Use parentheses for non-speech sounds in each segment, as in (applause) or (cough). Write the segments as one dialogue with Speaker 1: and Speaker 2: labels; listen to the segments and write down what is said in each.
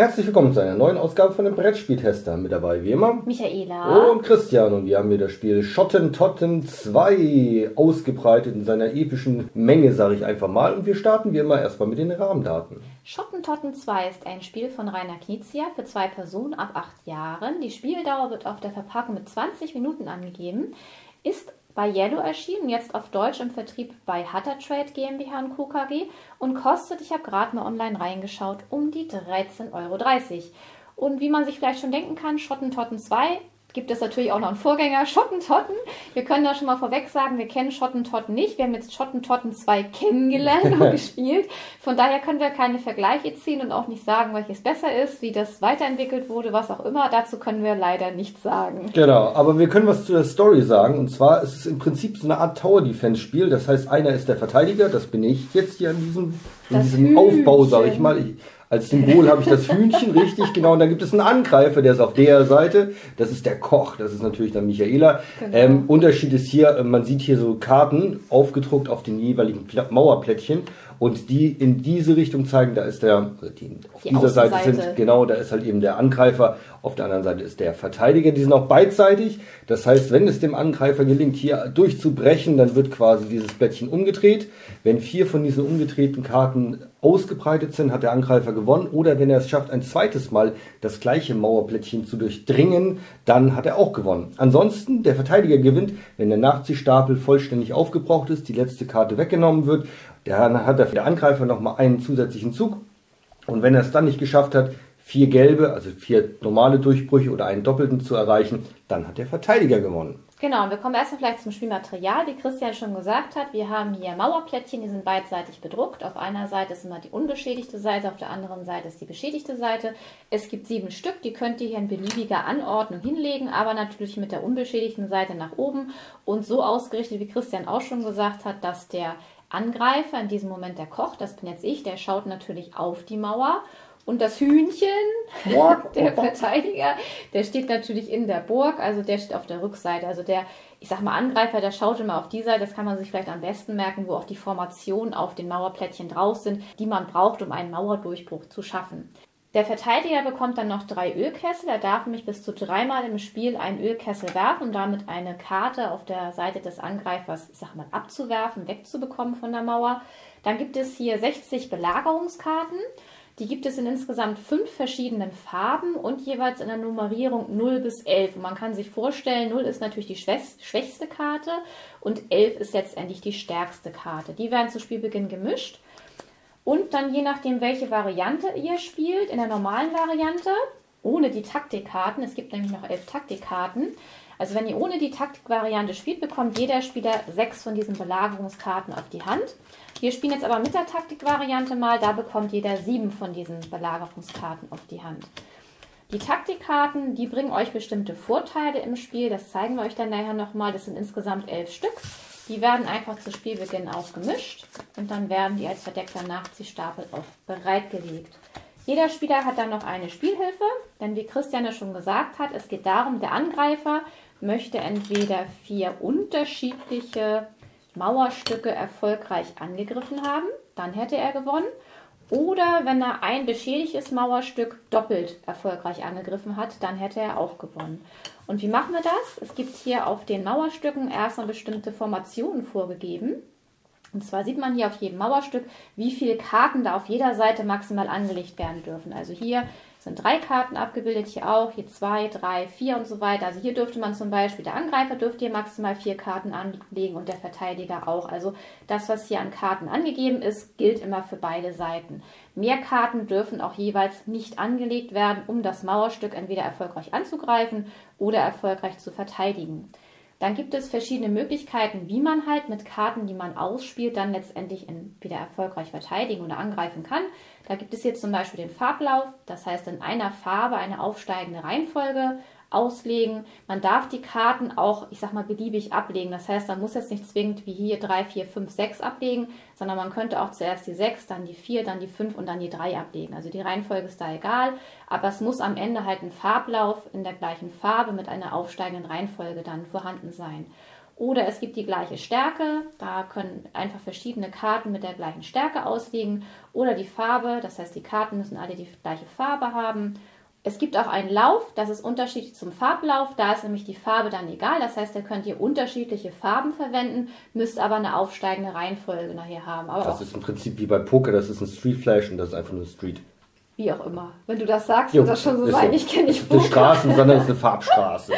Speaker 1: Herzlich willkommen zu einer neuen Ausgabe von dem Brettspieltester. Mit dabei wie immer
Speaker 2: Michaela
Speaker 1: und Christian. Und wir haben hier das Spiel Schottentotten 2 ausgebreitet in seiner epischen Menge, sage ich einfach mal. Und wir starten wie immer erstmal mit den Rahmendaten.
Speaker 2: Schottentotten 2 ist ein Spiel von Rainer Knizia für zwei Personen ab acht Jahren. Die Spieldauer wird auf der Verpackung mit 20 Minuten angegeben, ist bei Yellow erschienen, jetzt auf Deutsch im Vertrieb bei Hatter Trade GmbH und Co. KG und kostet, ich habe gerade mal online reingeschaut, um die 13,30 Euro. Und wie man sich vielleicht schon denken kann, Schottentotten 2 gibt es natürlich auch noch einen Vorgänger, Schottentotten. Wir können da schon mal vorweg sagen, wir kennen Schottentotten nicht. Wir haben jetzt Schottentotten 2 kennengelernt und (laughs) gespielt. Von daher können wir keine Vergleiche ziehen und auch nicht sagen, welches besser ist, wie das weiterentwickelt wurde, was auch immer. Dazu können wir leider nichts sagen.
Speaker 1: Genau, aber wir können was zu der Story sagen. Und zwar ist es im Prinzip so eine Art Tower-Defense-Spiel. Das heißt, einer ist der Verteidiger, das bin ich jetzt hier an diesem, in diesem Aufbau, sage ich mal. Ich, als Symbol habe ich das Hühnchen, richtig, genau. Und dann gibt es einen Angreifer, der ist auf der Seite. Das ist der Koch, das ist natürlich dann Michaela. Genau. Ähm, Unterschied ist hier, äh, man sieht hier so Karten aufgedruckt auf den jeweiligen Mauerplättchen. Und die in diese Richtung zeigen, da ist der, die auf die dieser Seite sind, genau, da ist halt eben der Angreifer, auf der anderen Seite ist der Verteidiger. Die sind auch beidseitig. Das heißt, wenn es dem Angreifer gelingt, hier durchzubrechen, dann wird quasi dieses Blättchen umgedreht. Wenn vier von diesen umgedrehten Karten ausgebreitet sind, hat der Angreifer gewonnen. Oder wenn er es schafft, ein zweites Mal das gleiche Mauerplättchen zu durchdringen, dann hat er auch gewonnen. Ansonsten, der Verteidiger gewinnt, wenn der Nachziehstapel vollständig aufgebraucht ist, die letzte Karte weggenommen wird dann hat der Angreifer nochmal einen zusätzlichen Zug. Und wenn er es dann nicht geschafft hat, vier gelbe, also vier normale Durchbrüche oder einen doppelten zu erreichen, dann hat der Verteidiger gewonnen.
Speaker 2: Genau, und wir kommen erstmal vielleicht zum Spielmaterial. Wie Christian schon gesagt hat, wir haben hier Mauerplättchen, die sind beidseitig bedruckt. Auf einer Seite ist immer die unbeschädigte Seite, auf der anderen Seite ist die beschädigte Seite. Es gibt sieben Stück, die könnt ihr hier in beliebiger Anordnung hinlegen, aber natürlich mit der unbeschädigten Seite nach oben und so ausgerichtet, wie Christian auch schon gesagt hat, dass der Angreifer, in diesem Moment der Koch, das bin jetzt ich, der schaut natürlich auf die Mauer. Und das Hühnchen, (laughs) der Verteidiger, der steht natürlich in der Burg, also der steht auf der Rückseite. Also der, ich sag mal, Angreifer, der schaut immer auf die Seite, das kann man sich vielleicht am besten merken, wo auch die Formationen auf den Mauerplättchen drauf sind, die man braucht, um einen Mauerdurchbruch zu schaffen. Der Verteidiger bekommt dann noch drei Ölkessel. Er darf nämlich bis zu dreimal im Spiel einen Ölkessel werfen, um damit eine Karte auf der Seite des Angreifers, ich sag mal, abzuwerfen, wegzubekommen von der Mauer. Dann gibt es hier 60 Belagerungskarten. Die gibt es in insgesamt fünf verschiedenen Farben und jeweils in der Nummerierung 0 bis 11. Und man kann sich vorstellen, 0 ist natürlich die schwächste Karte und 11 ist letztendlich die stärkste Karte. Die werden zu Spielbeginn gemischt. Und dann je nachdem, welche Variante ihr spielt, in der normalen Variante, ohne die Taktikkarten, es gibt nämlich noch elf Taktikkarten. Also wenn ihr ohne die Taktikvariante spielt, bekommt jeder Spieler sechs von diesen Belagerungskarten auf die Hand. Wir spielen jetzt aber mit der Taktikvariante mal, da bekommt jeder sieben von diesen Belagerungskarten auf die Hand. Die Taktikkarten, die bringen euch bestimmte Vorteile im Spiel, das zeigen wir euch dann nachher nochmal. Das sind insgesamt elf Stück. Die werden einfach zu Spielbeginn aufgemischt und dann werden die als verdeckter Nachziehstapel auch bereitgelegt. Jeder Spieler hat dann noch eine Spielhilfe, denn wie Christian ja schon gesagt hat, es geht darum, der Angreifer möchte entweder vier unterschiedliche Mauerstücke erfolgreich angegriffen haben, dann hätte er gewonnen, oder wenn er ein beschädigtes Mauerstück doppelt erfolgreich angegriffen hat, dann hätte er auch gewonnen. Und wie machen wir das? Es gibt hier auf den Mauerstücken erstmal bestimmte Formationen vorgegeben. Und zwar sieht man hier auf jedem Mauerstück, wie viele Karten da auf jeder Seite maximal angelegt werden dürfen. Also hier sind drei Karten abgebildet, hier auch, hier zwei, drei, vier und so weiter. Also hier dürfte man zum Beispiel, der Angreifer dürfte hier maximal vier Karten anlegen und der Verteidiger auch. Also das, was hier an Karten angegeben ist, gilt immer für beide Seiten. Mehr Karten dürfen auch jeweils nicht angelegt werden, um das Mauerstück entweder erfolgreich anzugreifen oder erfolgreich zu verteidigen. Dann gibt es verschiedene Möglichkeiten, wie man halt mit Karten, die man ausspielt, dann letztendlich entweder erfolgreich verteidigen oder angreifen kann. Da gibt es jetzt zum Beispiel den Farblauf, das heißt in einer Farbe eine aufsteigende Reihenfolge auslegen. Man darf die Karten auch, ich sag mal, beliebig ablegen. Das heißt, man muss jetzt nicht zwingend wie hier 3, 4, 5, 6 ablegen, sondern man könnte auch zuerst die 6, dann die 4, dann die 5 und dann die 3 ablegen. Also die Reihenfolge ist da egal, aber es muss am Ende halt ein Farblauf in der gleichen Farbe mit einer aufsteigenden Reihenfolge dann vorhanden sein. Oder es gibt die gleiche Stärke, da können einfach verschiedene Karten mit der gleichen Stärke ausliegen. Oder die Farbe, das heißt, die Karten müssen alle die gleiche Farbe haben. Es gibt auch einen Lauf, das ist unterschiedlich zum Farblauf. Da ist nämlich die Farbe dann egal. Das heißt, da könnt ihr unterschiedliche Farben verwenden, müsst aber eine aufsteigende Reihenfolge nachher haben. Aber
Speaker 1: das ist im Prinzip wie bei Poker, das ist ein Street Flash und das ist einfach nur Street.
Speaker 2: Wie auch immer. Wenn du das sagst, jo, wird das schon so sein. So. Ich kenne nicht.
Speaker 1: Eine Straßen, sondern es ist eine (laughs) Farbstraße.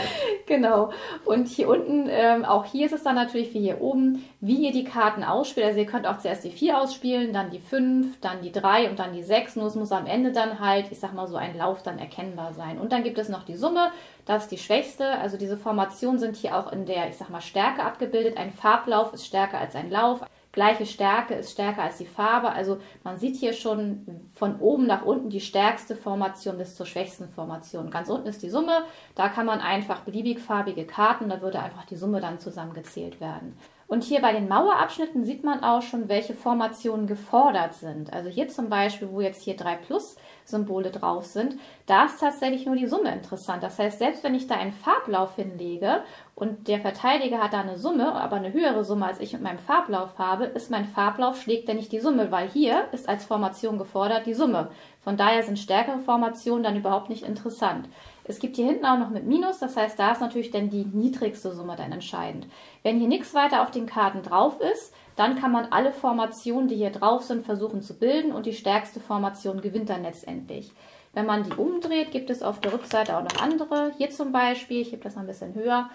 Speaker 2: genau. Und hier unten, ähm, auch hier ist es dann natürlich wie hier oben, wie ihr die Karten ausspielt. Also ihr könnt auch zuerst die 4 ausspielen, dann die 5, dann die 3 und dann die 6. Nur es muss am Ende dann halt, ich sag mal so, ein Lauf dann erkennbar sein. Und dann gibt es noch die Summe. Das ist die schwächste. Also diese Formationen sind hier auch in der, ich sag mal, Stärke abgebildet. Ein Farblauf ist stärker als ein Lauf gleiche Stärke ist stärker als die Farbe. Also man sieht hier schon von oben nach unten die stärkste Formation bis zur schwächsten Formation. Ganz unten ist die Summe. Da kann man einfach beliebig farbige Karten, da würde einfach die Summe dann zusammengezählt werden. Und hier bei den Mauerabschnitten sieht man auch schon, welche Formationen gefordert sind. Also hier zum Beispiel, wo jetzt hier 3 Plus Symbole drauf sind, da ist tatsächlich nur die Summe interessant. Das heißt, selbst wenn ich da einen Farblauf hinlege und der Verteidiger hat da eine Summe, aber eine höhere Summe als ich mit meinem Farblauf habe, ist mein Farblauf schlägt er nicht die Summe, weil hier ist als Formation gefordert die Summe. Von daher sind stärkere Formationen dann überhaupt nicht interessant. Es gibt hier hinten auch noch mit Minus, das heißt, da ist natürlich dann die niedrigste Summe dann entscheidend. Wenn hier nichts weiter auf den Karten drauf ist, dann kann man alle Formationen, die hier drauf sind, versuchen zu bilden und die stärkste Formation gewinnt dann letztendlich. Wenn man die umdreht, gibt es auf der Rückseite auch noch andere. Hier zum Beispiel, ich hebe das mal ein bisschen höher,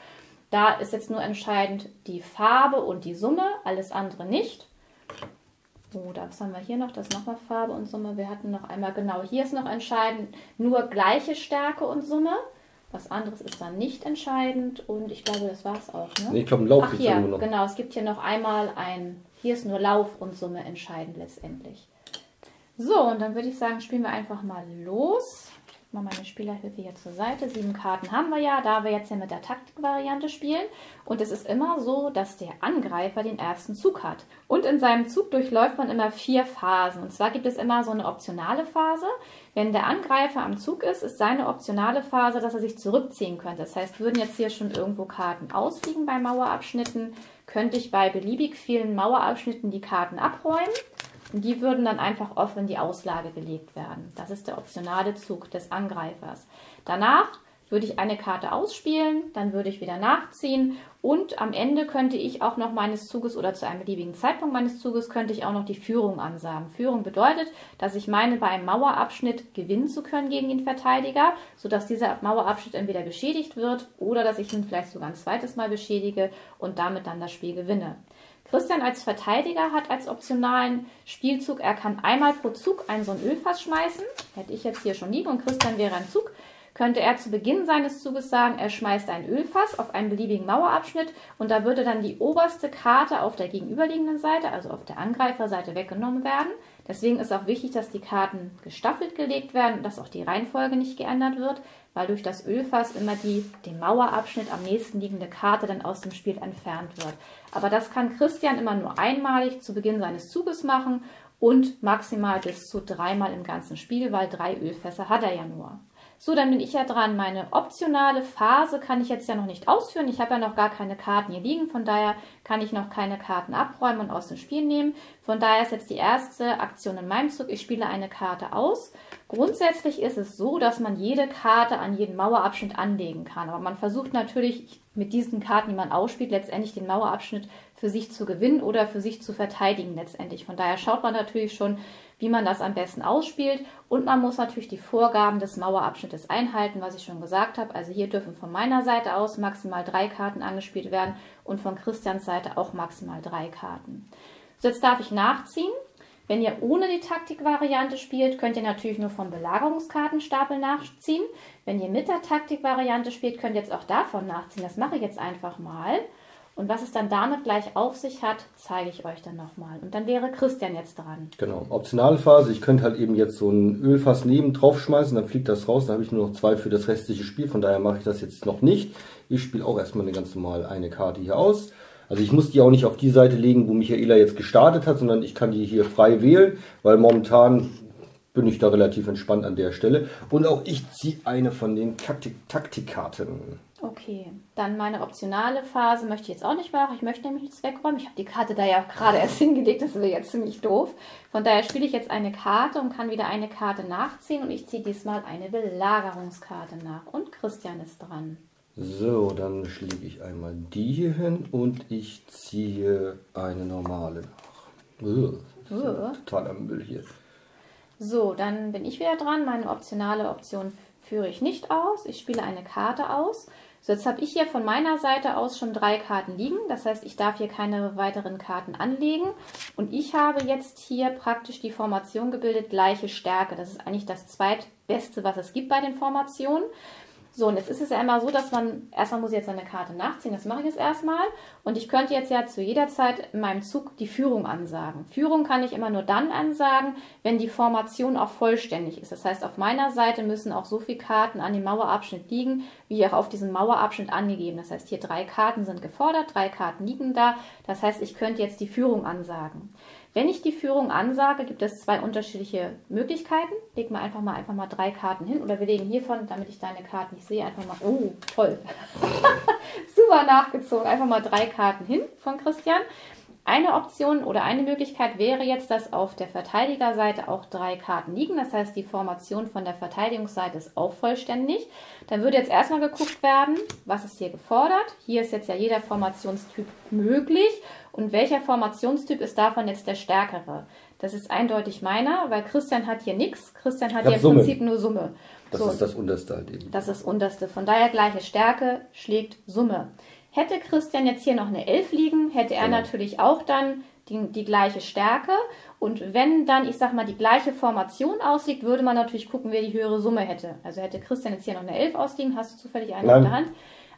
Speaker 2: da ist jetzt nur entscheidend die Farbe und die Summe, alles andere nicht. Oh, was haben wir hier noch? Das ist nochmal Farbe und Summe. Wir hatten noch einmal, genau, hier ist noch entscheidend, nur gleiche Stärke und Summe. Was anderes ist dann nicht entscheidend und ich glaube, das war es auch. Ne?
Speaker 1: Nee, ich glaube, ein Lauf
Speaker 2: Ach, hier, noch. Genau, es gibt hier noch einmal ein, hier ist nur Lauf und Summe entscheidend letztendlich. So, und dann würde ich sagen, spielen wir einfach mal los mal meine Spielerhilfe hier zur Seite. Sieben Karten haben wir ja, da wir jetzt ja mit der Taktikvariante spielen. Und es ist immer so, dass der Angreifer den ersten Zug hat. Und in seinem Zug durchläuft man immer vier Phasen. Und zwar gibt es immer so eine optionale Phase. Wenn der Angreifer am Zug ist, ist seine optionale Phase, dass er sich zurückziehen könnte. Das heißt, würden jetzt hier schon irgendwo Karten ausfliegen bei Mauerabschnitten, könnte ich bei beliebig vielen Mauerabschnitten die Karten abräumen und die würden dann einfach offen in die Auslage gelegt werden. Das ist der optionale Zug des Angreifers. Danach würde ich eine Karte ausspielen, dann würde ich wieder nachziehen und am Ende könnte ich auch noch meines Zuges oder zu einem beliebigen Zeitpunkt meines Zuges könnte ich auch noch die Führung ansagen. Führung bedeutet, dass ich meine, bei einem Mauerabschnitt gewinnen zu können gegen den Verteidiger, sodass dieser Mauerabschnitt entweder beschädigt wird oder dass ich ihn vielleicht sogar ein zweites Mal beschädige und damit dann das Spiel gewinne. Christian als Verteidiger hat als optionalen Spielzug, er kann einmal pro Zug ein so ein Ölfass schmeißen. Hätte ich jetzt hier schon liegen und Christian wäre ein Zug, könnte er zu Beginn seines Zuges sagen, er schmeißt ein Ölfass auf einen beliebigen Mauerabschnitt und da würde dann die oberste Karte auf der gegenüberliegenden Seite, also auf der Angreiferseite, weggenommen werden. Deswegen ist auch wichtig, dass die Karten gestaffelt gelegt werden und dass auch die Reihenfolge nicht geändert wird, weil durch das Ölfass immer die dem Mauerabschnitt am nächsten liegende Karte dann aus dem Spiel entfernt wird. Aber das kann Christian immer nur einmalig zu Beginn seines Zuges machen und maximal bis zu dreimal im ganzen Spiel, weil drei Ölfässer hat er ja nur. So, dann bin ich ja dran. Meine optionale Phase kann ich jetzt ja noch nicht ausführen. Ich habe ja noch gar keine Karten hier liegen. Von daher kann ich noch keine Karten abräumen und aus dem Spiel nehmen. Von daher ist jetzt die erste Aktion in meinem Zug. Ich spiele eine Karte aus. Grundsätzlich ist es so, dass man jede Karte an jeden Mauerabschnitt anlegen kann. Aber man versucht natürlich mit diesen Karten, die man ausspielt, letztendlich den Mauerabschnitt für sich zu gewinnen oder für sich zu verteidigen letztendlich. Von daher schaut man natürlich schon, wie man das am besten ausspielt. Und man muss natürlich die Vorgaben des Mauerabschnittes einhalten, was ich schon gesagt habe. Also hier dürfen von meiner Seite aus maximal drei Karten angespielt werden und von Christians Seite auch maximal drei Karten. So, jetzt darf ich nachziehen. Wenn ihr ohne die Taktikvariante spielt, könnt ihr natürlich nur vom Belagerungskartenstapel nachziehen. Wenn ihr mit der Taktikvariante spielt, könnt ihr jetzt auch davon nachziehen. Das mache ich jetzt einfach mal. Und was es dann damit gleich auf sich hat, zeige ich euch dann nochmal. Und dann wäre Christian jetzt dran.
Speaker 1: Genau, optionale Phase. Ich könnte halt eben jetzt so ein Ölfass neben drauf schmeißen, dann fliegt das raus. Dann habe ich nur noch zwei für das restliche Spiel. Von daher mache ich das jetzt noch nicht. Ich spiele auch erstmal eine ganz normal eine Karte hier aus. Also ich muss die auch nicht auf die Seite legen, wo Michaela jetzt gestartet hat, sondern ich kann die hier frei wählen, weil momentan bin ich da relativ entspannt an der Stelle. Und auch ich ziehe eine von den Taktik Taktikkarten.
Speaker 2: Okay, dann meine optionale Phase möchte ich jetzt auch nicht machen. Ich möchte nämlich nichts wegräumen. Ich habe die Karte da ja auch gerade (laughs) erst hingelegt, das wäre jetzt ziemlich doof. Von daher spiele ich jetzt eine Karte und kann wieder eine Karte nachziehen und ich ziehe diesmal eine Belagerungskarte nach. Und Christian ist dran.
Speaker 1: So, dann schlage ich einmal die hier hin und ich ziehe eine normale nach. Ugh,
Speaker 2: Ugh.
Speaker 1: Totaler Müll hier.
Speaker 2: So, dann bin ich wieder dran. Meine optionale Option führe ich nicht aus. Ich spiele eine Karte aus. So, jetzt habe ich hier von meiner Seite aus schon drei Karten liegen. Das heißt, ich darf hier keine weiteren Karten anlegen. Und ich habe jetzt hier praktisch die Formation gebildet, gleiche Stärke. Das ist eigentlich das zweitbeste, was es gibt bei den Formationen. So, und jetzt ist es ja immer so, dass man, erstmal muss ich jetzt eine Karte nachziehen, das mache ich jetzt erstmal. Und ich könnte jetzt ja zu jeder Zeit in meinem Zug die Führung ansagen. Führung kann ich immer nur dann ansagen, wenn die Formation auch vollständig ist. Das heißt, auf meiner Seite müssen auch so viele Karten an dem Mauerabschnitt liegen, wie auch auf diesem Mauerabschnitt angegeben. Das heißt, hier drei Karten sind gefordert, drei Karten liegen da. Das heißt, ich könnte jetzt die Führung ansagen. Wenn ich die Führung ansage, gibt es zwei unterschiedliche Möglichkeiten. Leg mal einfach mal einfach mal drei Karten hin oder wir legen hiervon, damit ich deine Karten nicht sehe, einfach mal. Oh, toll. (laughs) Super nachgezogen. Einfach mal drei Karten hin von Christian. Eine Option oder eine Möglichkeit wäre jetzt, dass auf der Verteidigerseite auch drei Karten liegen. Das heißt, die Formation von der Verteidigungsseite ist auch vollständig. Dann würde jetzt erstmal geguckt werden, was ist hier gefordert. Hier ist jetzt ja jeder Formationstyp möglich. Und welcher Formationstyp ist davon jetzt der stärkere? Das ist eindeutig meiner, weil Christian hat hier nichts. Christian hat hier im
Speaker 1: Summe.
Speaker 2: Prinzip nur Summe.
Speaker 1: Das
Speaker 2: So.
Speaker 1: ist das unterste halt eben.
Speaker 2: Das ist das unterste. Von daher gleiche Stärke schlägt Summe. Hätte Christian jetzt hier noch eine 11 liegen, hätte er
Speaker 1: Genau.
Speaker 2: natürlich auch dann die, die gleiche Stärke. Und wenn dann, ich sag mal, die gleiche Formation ausliegt, würde man natürlich gucken, wer die höhere Summe hätte. Also hätte Christian jetzt hier noch eine 11 ausliegen, hast du zufällig eine
Speaker 1: Nein.
Speaker 2: in der Hand.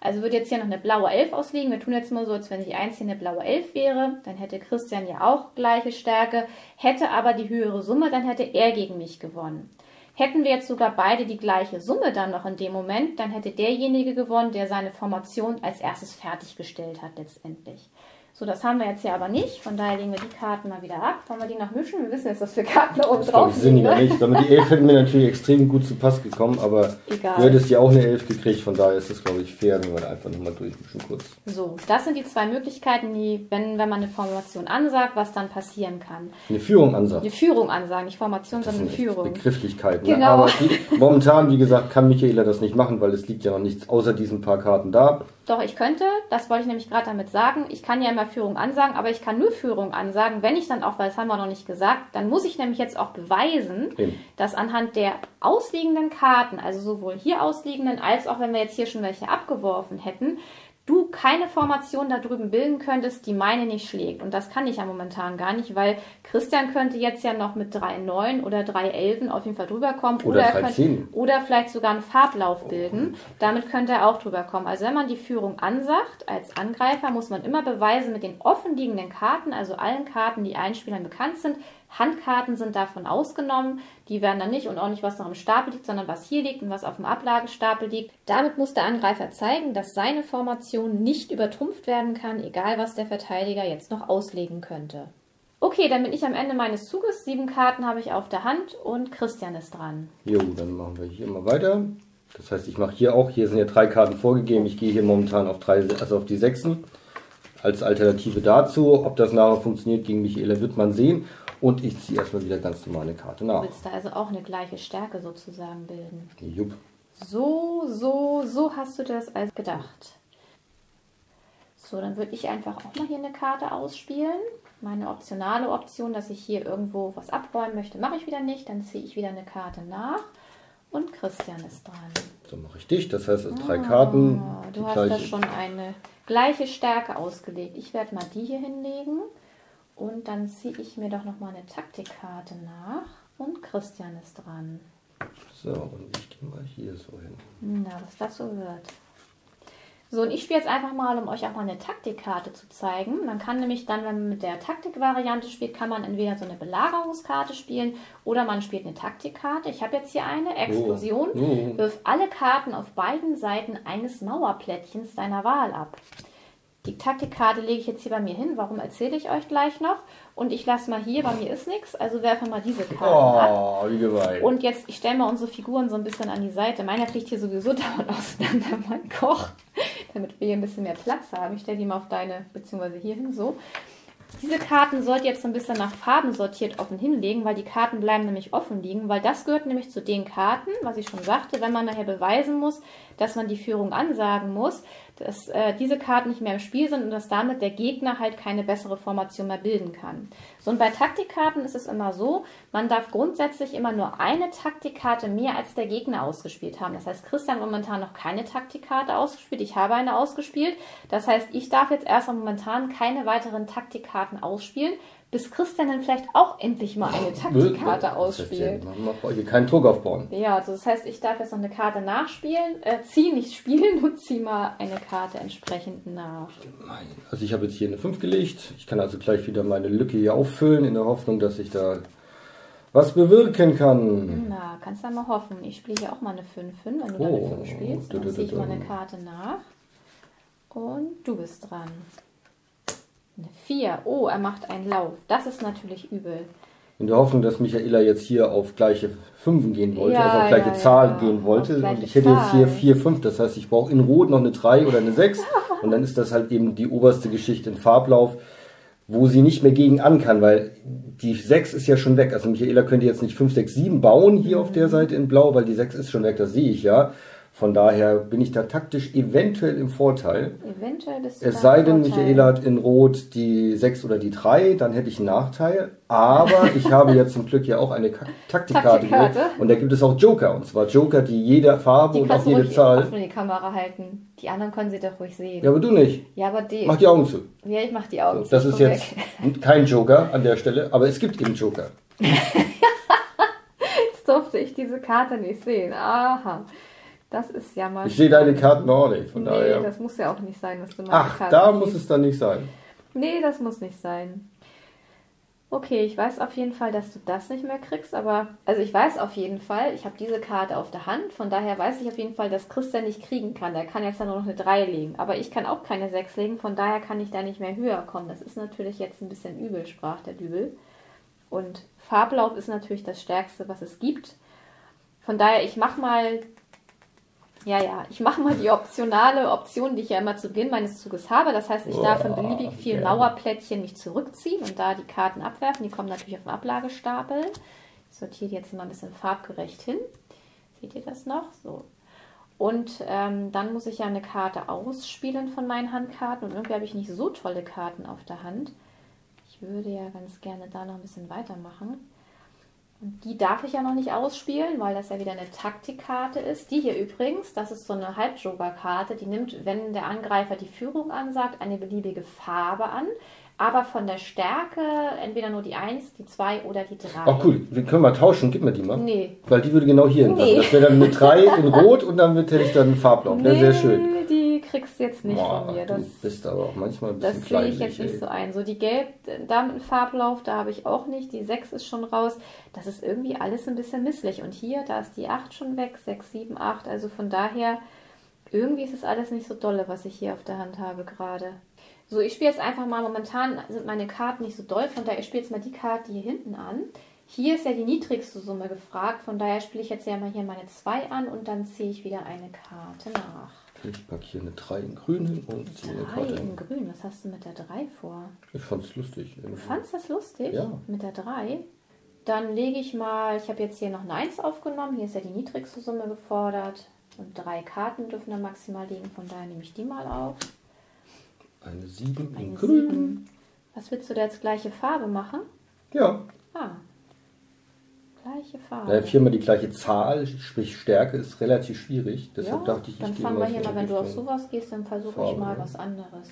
Speaker 2: Also würde jetzt hier noch eine blaue 11 ausliegen. Wir tun jetzt mal so, als wenn die 1 hier eine blaue 11 wäre. Dann hätte Christian ja auch gleiche Stärke. Hätte aber die höhere Summe, dann hätte er gegen mich gewonnen. Hätten wir jetzt sogar beide die gleiche Summe dann noch in dem Moment, dann hätte derjenige gewonnen, der seine Formation als erstes fertiggestellt hat letztendlich. So, das haben wir jetzt hier aber nicht. Von daher legen wir die Karten mal wieder ab. Wollen wir die noch mischen? Wir wissen jetzt, was für Karten da oben
Speaker 1: Das glaube
Speaker 2: drauf
Speaker 1: sinniger
Speaker 2: Ne?
Speaker 1: nicht. Die 11 hätten mir natürlich extrem gut zu Pass gekommen, aber
Speaker 2: Egal.
Speaker 1: du hättest ja auch eine 11 gekriegt, von daher ist es, glaube ich, fair, wenn wir da einfach nochmal durchmischen kurz.
Speaker 2: So, das sind die zwei Möglichkeiten, die, wenn, wenn man eine Formation ansagt, was dann passieren kann.
Speaker 1: Eine Führung ansagt.
Speaker 2: Eine Führung ansagen, nicht Formation, sondern eine
Speaker 1: Das sind echt
Speaker 2: Führung.
Speaker 1: Begrifflichkeiten. Ne?
Speaker 2: Genau.
Speaker 1: Aber die, momentan, wie gesagt, kann Michaela das nicht machen, weil es liegt ja noch nichts außer diesen paar Karten da.
Speaker 2: Doch, ich könnte, das wollte ich nämlich gerade damit sagen, ich kann ja immer Führung ansagen, aber ich kann nur Führung ansagen, wenn ich dann auch, weil das haben wir noch nicht gesagt, dann muss ich nämlich jetzt auch beweisen,
Speaker 1: Eben.
Speaker 2: dass anhand der ausliegenden Karten, also sowohl hier ausliegenden, als auch wenn wir jetzt hier schon welche abgeworfen hätten, du keine Formation da drüben bilden könntest, die meine nicht schlägt. Und das kann ich ja momentan gar nicht, weil Christian könnte jetzt ja noch mit drei Neun oder drei Elfen auf jeden Fall drüber kommen.
Speaker 1: Oder
Speaker 2: er
Speaker 1: drei
Speaker 2: könnte, oder vielleicht sogar einen Farblauf bilden. Damit könnte er auch drüber kommen. Also wenn man die Führung ansagt als Angreifer, muss man immer beweisen mit den offen liegenden Karten, also allen Karten, die allen Spielern bekannt sind. Handkarten sind davon ausgenommen. Die werden dann nicht und auch nicht, was noch im Stapel liegt, sondern was hier liegt und was auf dem Ablagestapel liegt. Damit muss der Angreifer zeigen, dass seine Formation nicht übertrumpft werden kann, egal was der Verteidiger jetzt noch auslegen könnte. Okay, dann bin ich am Ende meines Zuges. Sieben Karten habe ich auf der Hand und Christian ist dran.
Speaker 1: Jo, dann machen wir hier mal weiter. Das heißt, ich mache hier auch, hier sind ja drei Karten vorgegeben. Ich gehe hier momentan auf drei, also auf die Sechsen. Als Alternative dazu, ob das nachher funktioniert gegen Michaela, wird man sehen. Und ich ziehe erstmal wieder ganz normal eine Karte
Speaker 2: Du
Speaker 1: nach.
Speaker 2: willst da also auch eine gleiche Stärke sozusagen bilden.
Speaker 1: Jupp.
Speaker 2: So, so, so hast du das als gedacht. So, dann würde ich einfach auch mal hier eine Karte ausspielen. Meine optionale Option, dass ich hier irgendwo was abräumen möchte, mache ich wieder nicht. Dann ziehe ich wieder eine Karte nach. Und Christian ist dran.
Speaker 1: So mache ich dich. Das heißt, also drei Karten.
Speaker 2: Ah, du hast da schon eine gleiche Stärke ausgelegt. Ich werde mal die hier hinlegen. Und dann ziehe ich mir doch nochmal eine Taktikkarte nach. Und Christian ist dran.
Speaker 1: So, und ich gehe mal hier so hin.
Speaker 2: Na, was das so wird. So, und ich spiele jetzt einfach mal, um euch auch mal eine Taktikkarte zu zeigen. Man kann nämlich dann, wenn man mit der Taktikvariante spielt, kann man entweder so eine Belagerungskarte spielen oder man spielt eine Taktikkarte. Ich habe jetzt hier eine Explosion.
Speaker 1: Oh.
Speaker 2: Wirf alle Karten auf beiden Seiten eines Mauerplättchens deiner Wahl ab. Die Taktikkarte lege ich jetzt hier bei mir hin. Warum erzähle ich euch gleich noch? Und ich lasse mal hier, bei mir ist nichts, also werfe mal diese Karten ab.
Speaker 1: Oh, wie gemein.
Speaker 2: Und jetzt, ich stelle mal unsere Figuren so ein bisschen an die Seite. Meiner fliegt hier sowieso (laughs) dauernd auseinander, mein Koch. damit wir hier ein bisschen mehr Platz haben. Ich stelle die mal auf deine, beziehungsweise hier hin, so. Diese Karten sollt ihr jetzt so ein bisschen nach Farben sortiert offen hinlegen, weil die Karten bleiben nämlich offen liegen, weil das gehört nämlich zu den Karten, was ich schon sagte, wenn man nachher beweisen muss, dass man die Führung ansagen muss, dass äh, diese Karten nicht mehr im Spiel sind und dass damit der Gegner halt keine bessere Formation mehr bilden kann. So und bei Taktikkarten ist es immer so, man darf grundsätzlich immer nur eine Taktikkarte mehr als der Gegner ausgespielt haben. Das heißt, Christian momentan noch keine Taktikkarte ausgespielt, ich habe eine ausgespielt. Das heißt, ich darf jetzt erstmal momentan keine weiteren Taktikkarten ausspielen bis Christian dann vielleicht auch endlich mal eine Taktikkarte ausspielt.
Speaker 1: Macht hier keinen Druck aufbauen.
Speaker 2: Ja, also das heißt, ich darf jetzt noch eine Karte nachspielen, äh, zieh nicht spielen und zieh mal eine Karte entsprechend nach.
Speaker 1: Also ich habe jetzt hier eine 5 gelegt. Ich kann also gleich wieder meine Lücke hier auffüllen, in der Hoffnung, dass ich da was bewirken kann.
Speaker 2: Na, kannst du mal hoffen. Ich spiele hier auch mal eine 5 hin, wenn du oh, da eine 5 spielst. Dann ziehe ich mal eine Karte nach. Und du bist dran. Eine 4. Oh, er macht einen Lauf. Das ist natürlich übel.
Speaker 1: In der Hoffnung, dass Michaela jetzt hier auf gleiche Fünfen gehen wollte, ja, also auf gleiche ja, Zahl ja. gehen wollte. Und ich hätte Zahl. jetzt hier 4, 5. Das heißt, ich brauche in Rot noch eine 3 oder eine 6. (laughs) und dann ist das halt eben die oberste Geschichte in Farblauf, wo sie nicht mehr gegen an kann, weil die 6 ist ja schon weg. Also Michaela könnte jetzt nicht 5, 6, 7 bauen hier mhm. auf der Seite in Blau, weil die 6 ist schon weg, das sehe ich ja. Von daher bin ich da taktisch eventuell im Vorteil.
Speaker 2: Eventuell bist
Speaker 1: du Es sei denn, Michaela hat in Rot die 6 oder die 3, dann hätte ich einen Nachteil. Aber ich habe jetzt zum Glück ja auch eine Taktikkarte gewählt. Und da gibt es auch Joker. Und zwar Joker, die jede Farbe die und auch jede Zahl.
Speaker 2: Die die Kamera halten. Die anderen können sie doch ruhig sehen.
Speaker 1: Ja, aber du nicht.
Speaker 2: Ja, aber die.
Speaker 1: Mach die Augen zu.
Speaker 2: Ja, ich mach die Augen so,
Speaker 1: zu. Das ist jetzt weg. (laughs) kein Joker an der Stelle, aber es gibt eben Joker. (laughs)
Speaker 2: jetzt durfte ich diese Karte nicht sehen. Aha. Das ist ja mal.
Speaker 1: Ich sehe deine Karten auch nicht, von
Speaker 2: nee,
Speaker 1: daher.
Speaker 2: das muss ja auch nicht sein, dass du
Speaker 1: meine Ach, Karten da muss es dann nicht sein.
Speaker 2: Nee, das muss nicht sein. Okay, ich weiß auf jeden Fall, dass du das nicht mehr kriegst, aber also ich weiß auf jeden Fall, ich habe diese Karte auf der Hand, von daher weiß ich auf jeden Fall, dass Christian nicht kriegen kann. Der kann jetzt dann nur noch eine 3 legen, aber ich kann auch keine 6 legen, von daher kann ich da nicht mehr höher kommen. Das ist natürlich jetzt ein bisschen übel, sprach der Dübel. Und Farblauf ist natürlich das Stärkste, was es gibt. Von daher, ich mache mal ja, ja, ich mache mal die optionale Option, die ich ja immer zu Beginn meines Zuges habe. Das heißt, ich oh, darf in beliebig vielen okay. Mauerplättchen mich zurückziehen und da die Karten abwerfen. Die kommen natürlich auf den Ablagestapel. Ich sortiere die jetzt mal ein bisschen farbgerecht hin. Seht ihr das noch? So. Und ähm, dann muss ich ja eine Karte ausspielen von meinen Handkarten. Und irgendwie habe ich nicht so tolle Karten auf der Hand. Ich würde ja ganz gerne da noch ein bisschen weitermachen. Die darf ich ja noch nicht ausspielen, weil das ja wieder eine Taktikkarte ist. Die hier übrigens, das ist so eine Halbjoker-Karte, die nimmt, wenn der Angreifer die Führung ansagt, eine beliebige Farbe an aber von der Stärke entweder nur die 1, die 2 oder die 3.
Speaker 1: Ach cool, wir können mal tauschen, gib mir die mal.
Speaker 2: Nee.
Speaker 1: Weil die würde genau hier hinpassen. Nee. Das wäre dann eine 3 in Rot und dann hätte ich dann einen Farblauf. Nee, sehr schön.
Speaker 2: die kriegst du jetzt nicht Boah, von mir.
Speaker 1: Das, du bist aber auch manchmal ein bisschen
Speaker 2: Das sehe ich jetzt ey. nicht so ein. So die Gelb, da mit Farblauf, da habe ich auch nicht. Die 6 ist schon raus. Das ist irgendwie alles ein bisschen misslich. Und hier, da ist die 8 schon weg, 6, 7, 8. Also von daher, irgendwie ist es alles nicht so dolle, was ich hier auf der Hand habe gerade. So, ich spiele jetzt einfach mal, momentan sind meine Karten nicht so doll, von daher ich spiele jetzt mal die Karte hier hinten an. Hier ist ja die niedrigste Summe gefragt, von daher spiele ich jetzt ja mal hier meine 2 an und dann ziehe ich wieder eine Karte nach.
Speaker 1: Ich packe hier eine 3 in grün hin und ziehe eine Karte
Speaker 2: in grün, was hast du mit der 3 vor?
Speaker 1: Ich fand es lustig.
Speaker 2: Du fandest das lustig?
Speaker 1: Ja.
Speaker 2: Mit der 3? Dann lege ich mal, ich habe jetzt hier noch eine 1 aufgenommen, hier ist ja die niedrigste Summe gefordert. Und drei Karten dürfen da maximal liegen, von daher nehme ich die mal auf.
Speaker 1: Eine 7
Speaker 2: in grün. 7. Was willst du da jetzt gleiche Farbe machen?
Speaker 1: Ja.
Speaker 2: Ah. Gleiche Farbe.
Speaker 1: Ja, viermal die gleiche Zahl, sprich Stärke, ist relativ schwierig. Deshalb
Speaker 2: ja,
Speaker 1: dachte ich, ich
Speaker 2: Dann fangen wir hier mal, wenn du auf sowas gehst, dann versuche ich mal was anderes.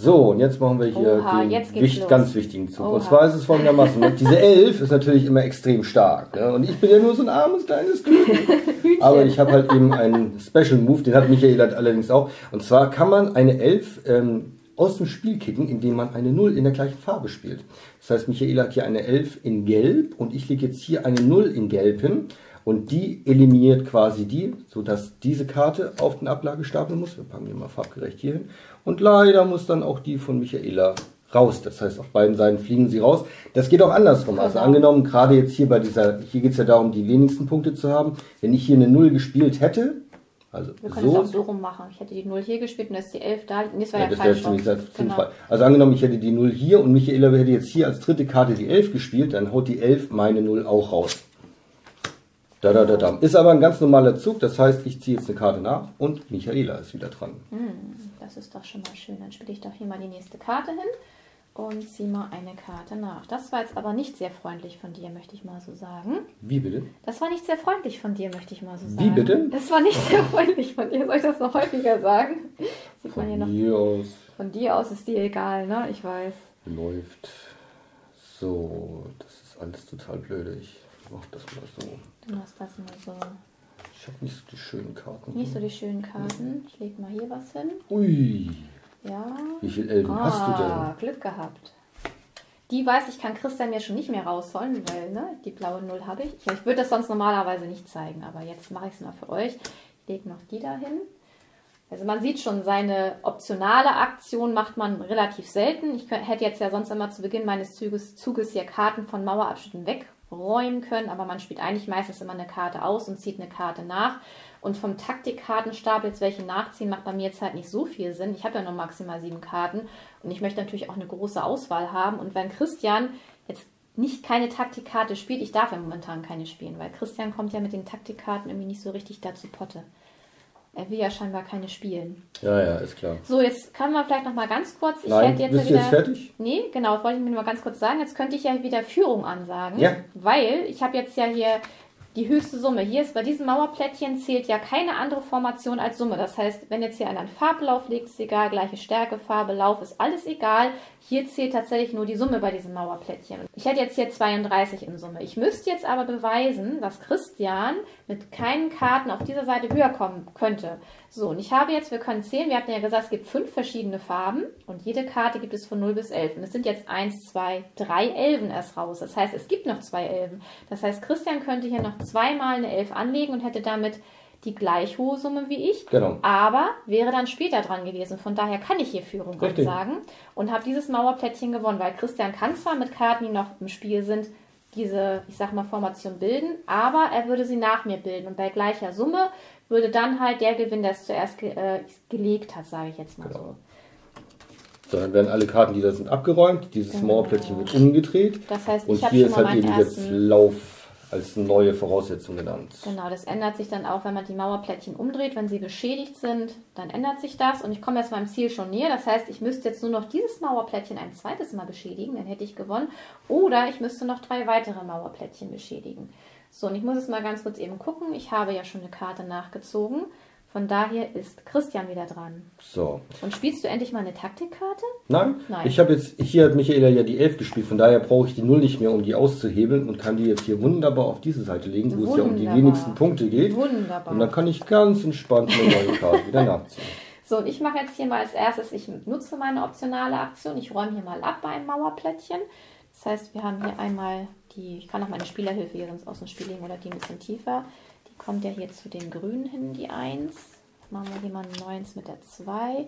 Speaker 1: So, und jetzt machen wir hier Oha, den wichtig, ganz wichtigen Zug. Oha. Und zwar ist es folgendermaßen, diese Elf ist natürlich immer extrem stark. Ne? Und ich bin ja nur so ein armes kleines Küken. (laughs) Aber ich habe halt eben einen Special Move, den hat Michael allerdings auch. Und zwar kann man eine Elf ähm, aus dem Spiel kicken, indem man eine Null in der gleichen Farbe spielt. Das heißt, Michael hat hier eine Elf in Gelb und ich lege jetzt hier eine Null in Gelb hin. Und die eliminiert quasi die, sodass diese Karte auf den Ablagestapel muss. Wir packen die mal farbgerecht hier hin. Und leider muss dann auch die von Michaela raus. Das heißt, auf beiden Seiten fliegen sie raus. Das geht auch andersrum. Also angenommen, gerade jetzt hier bei dieser, hier geht es ja darum, die wenigsten Punkte zu haben. Wenn ich hier eine Null gespielt hätte, Also
Speaker 2: Wir können
Speaker 1: so,
Speaker 2: es auch so rum machen. Ich hätte die 0 hier gespielt und jetzt die 11 da. Nee, das war
Speaker 1: ja,
Speaker 2: ja,
Speaker 1: das wäre
Speaker 2: rum.
Speaker 1: sehr
Speaker 2: Genau.
Speaker 1: Also angenommen, ich hätte die 0 hier und Michaela hätte jetzt hier als dritte Karte die 11 gespielt, dann haut die 11 meine 0 auch raus. Da, da, da, da. Ist aber ein ganz normaler Zug, das heißt, ich ziehe jetzt eine Karte nach und Michaela ist wieder dran.
Speaker 2: Das ist doch schon mal schön. Dann spiele ich doch hier mal die nächste Karte hin und ziehe mal eine Karte nach. Das war jetzt aber nicht sehr freundlich von dir, möchte ich mal so sagen.
Speaker 1: Wie bitte?
Speaker 2: Das war nicht sehr freundlich von dir, möchte ich mal so sagen.
Speaker 1: Wie bitte?
Speaker 2: Das war nicht sehr freundlich von dir. Soll ich das noch häufiger sagen? Sieht man hier
Speaker 1: Von
Speaker 2: noch.
Speaker 1: aus
Speaker 2: Von dir aus ist dir egal, ne? Ich weiß.
Speaker 1: läuft. So, das ist alles total blöde. Ich mach das mal so.
Speaker 2: Du machst das mal so.
Speaker 1: Ich habe nicht so die schönen Karten.
Speaker 2: Nicht so die schönen Karten. Ich lege mal hier was hin.
Speaker 1: Ui,
Speaker 2: Ja.
Speaker 1: wie viel Elfen hast du denn?
Speaker 2: Ah, Glück gehabt. Die weiß ich, kann Christian mir schon nicht mehr rausholen, weil ne, die blaue Null habe ich. Ich würde das sonst normalerweise nicht zeigen, aber jetzt mache ich es mal für euch. Ich lege noch die dahin. Also man sieht schon, seine optionale Aktion macht man relativ selten. Ich hätte jetzt ja sonst immer zu Beginn meines Zuges, Zuges hier Karten von Mauerabschnitten wegräumen können, aber man spielt eigentlich meistens immer eine Karte aus und zieht eine Karte nach. Und vom Taktikkartenstapel jetzt welche nachziehen, macht bei mir jetzt halt nicht so viel Sinn. Ich habe ja nur maximal sieben Karten und ich möchte natürlich auch eine große Auswahl haben. Und wenn Christian jetzt nicht keine Taktikkarte spielt, ich darf ja momentan keine spielen, weil Christian kommt ja mit den Taktikkarten irgendwie nicht so richtig dazu Potte. Er will ja scheinbar keine spielen.
Speaker 1: Ja, ja, ist klar.
Speaker 2: So, jetzt kann man vielleicht noch mal ganz kurz. Ich
Speaker 1: Nein,
Speaker 2: hätte jetzt
Speaker 1: bist du
Speaker 2: wieder,
Speaker 1: jetzt fertig?
Speaker 2: Nee, genau, das wollte ich mir nur mal ganz kurz sagen. Jetzt könnte ich ja wieder Führung ansagen.
Speaker 1: Ja.
Speaker 2: Weil ich habe jetzt ja hier die höchste Summe. Hier ist bei diesem Mauerplättchen zählt ja keine andere Formation als Summe. Das heißt, wenn jetzt hier einer einen Farblauf legt, ist egal, gleiche Stärke, Farbe, Lauf, ist alles egal. Hier zählt tatsächlich nur die Summe bei diesem Mauerplättchen. Ich hätte jetzt hier 32 in Summe. Ich müsste jetzt aber beweisen, dass Christian mit keinen Karten auf dieser Seite höher kommen könnte. So, und ich habe jetzt, wir können zählen, wir hatten ja gesagt, es gibt fünf verschiedene Farben und jede Karte gibt es von 0 bis 11. Und es sind jetzt 1, 2, 3 Elfen erst raus. Das heißt, es gibt noch zwei Elfen. Das heißt, Christian könnte hier noch zweimal eine Elf anlegen und hätte damit die gleich hohe Summe wie ich,
Speaker 1: Genau.
Speaker 2: aber wäre dann später dran gewesen. Von daher kann ich hier Führung
Speaker 1: Richtig.
Speaker 2: sagen und habe dieses Mauerplättchen gewonnen, weil Christian kann zwar mit Karten, die noch im Spiel sind, diese, ich sag mal, Formation bilden, aber er würde sie nach mir bilden und bei gleicher Summe würde dann halt der gewinnen, der es zuerst ge äh, gelegt hat, sage ich jetzt mal
Speaker 1: Genau.
Speaker 2: so.
Speaker 1: So, dann werden alle Karten, die da sind, abgeräumt. Dieses
Speaker 2: Genau.
Speaker 1: Mauerplättchen wird umgedreht.
Speaker 2: Das heißt,
Speaker 1: Und
Speaker 2: ich habe
Speaker 1: hier ist
Speaker 2: mal
Speaker 1: halt eben jetzt. Lauf als neue Voraussetzung genannt.
Speaker 2: Genau, das ändert sich dann auch, wenn man die Mauerplättchen umdreht. Wenn sie beschädigt sind, dann ändert sich das. Und ich komme jetzt meinem Ziel schon näher. Das heißt, ich müsste jetzt nur noch dieses Mauerplättchen ein zweites Mal beschädigen, dann hätte ich gewonnen. Oder ich müsste noch drei weitere Mauerplättchen beschädigen. So, und ich muss jetzt mal ganz kurz eben gucken. Ich habe ja schon eine Karte nachgezogen. Von daher ist Christian wieder dran.
Speaker 1: So.
Speaker 2: Und spielst du endlich mal eine Taktikkarte?
Speaker 1: Nein,
Speaker 2: Nein.
Speaker 1: ich habe jetzt, hier hat Michaela ja die 11 gespielt, von daher brauche ich die 0 nicht mehr, um die auszuhebeln und kann die jetzt hier wunderbar auf diese Seite legen, wo es ja um die
Speaker 2: Wunderbar.
Speaker 1: wenigsten Punkte geht.
Speaker 2: Wunderbar.
Speaker 1: Und dann kann ich ganz entspannt eine neue Karte wieder nachziehen. (laughs)
Speaker 2: So, und ich mache jetzt hier mal als erstes, ich nutze meine optionale Aktion. Ich räume hier mal ab bei einem Mauerplättchen. Das heißt, wir haben hier einmal die, ich kann auch meine Spielerhilfe hier sonst aus dem Spiel legen oder die ein bisschen tiefer. Kommt ja hier zu den Grünen hin, die 1. Machen wir hier mal eine 9 mit der 2.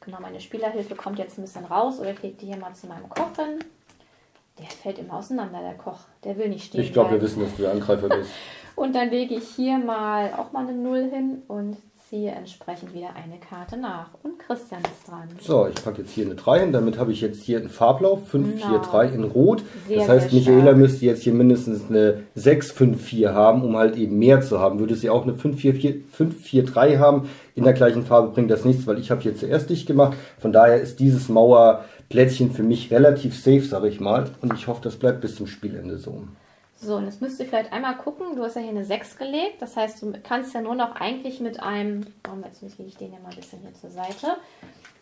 Speaker 2: Genau, meine Spielerhilfe kommt jetzt ein bisschen raus oder ich lege die hier mal zu meinem Koch hin. Der fällt immer auseinander, der Koch. Der will nicht stehen.
Speaker 1: Ich glaube, wir wissen, dass du der Angreifer bist. (laughs)
Speaker 2: Und dann lege ich hier mal auch mal eine 0 hin und ziehe entsprechend wieder eine Karte nach. Und Christian ist dran.
Speaker 1: So, ich packe jetzt hier eine 3 hin, damit habe ich jetzt hier einen Farblauf, 5, 4,
Speaker 2: Genau.
Speaker 1: 3 in Rot.
Speaker 2: Sehr,
Speaker 1: das heißt, Michaela müsste jetzt hier mindestens eine 6, 5, 4 haben, um halt eben mehr zu haben. Würde sie auch eine 5, 4, 4, 5, 4, 3 haben, in der gleichen Farbe bringt das nichts, weil ich habe hier zuerst dicht gemacht. Von daher ist dieses Mauerplättchen für mich relativ safe, sage ich mal. Und ich hoffe, das bleibt bis zum Spielende so.
Speaker 2: So, und jetzt müsst ihr vielleicht einmal gucken. Du hast ja hier eine 6 gelegt. Das heißt, du kannst ja nur noch eigentlich mit einem. Oh, jetzt lege ich den ja mal ein bisschen hier zur Seite.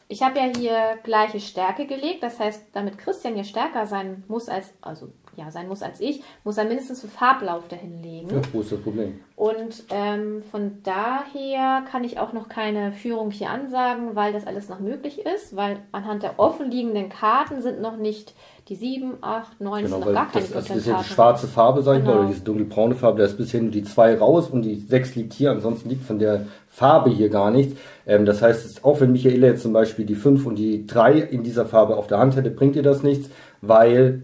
Speaker 2: Ich habe ja hier gleiche Stärke gelegt. Das heißt, damit Christian hier stärker sein muss als. Also, ja, sein muss als ich, muss er mindestens einen Farblauf dahin legen.
Speaker 1: Ja, wo ist das Problem?
Speaker 2: Und ähm, von daher kann ich auch noch keine Führung hier ansagen, weil das alles noch möglich ist, weil anhand der offenliegenden Karten sind noch nicht die 7, 8, 9
Speaker 1: Genau,
Speaker 2: sind noch gar keine
Speaker 1: das, das ist ja die schwarze Farbe, sag ich mal,
Speaker 2: Genau.
Speaker 1: oder diese dunkelbraune Farbe, da ist bisher nur die 2 raus und die 6 liegt hier, ansonsten liegt von der Farbe hier gar nichts. Ähm, das heißt, auch wenn Michaela jetzt zum Beispiel die 5 und die 3 in dieser Farbe auf der Hand hätte, bringt ihr das nichts, weil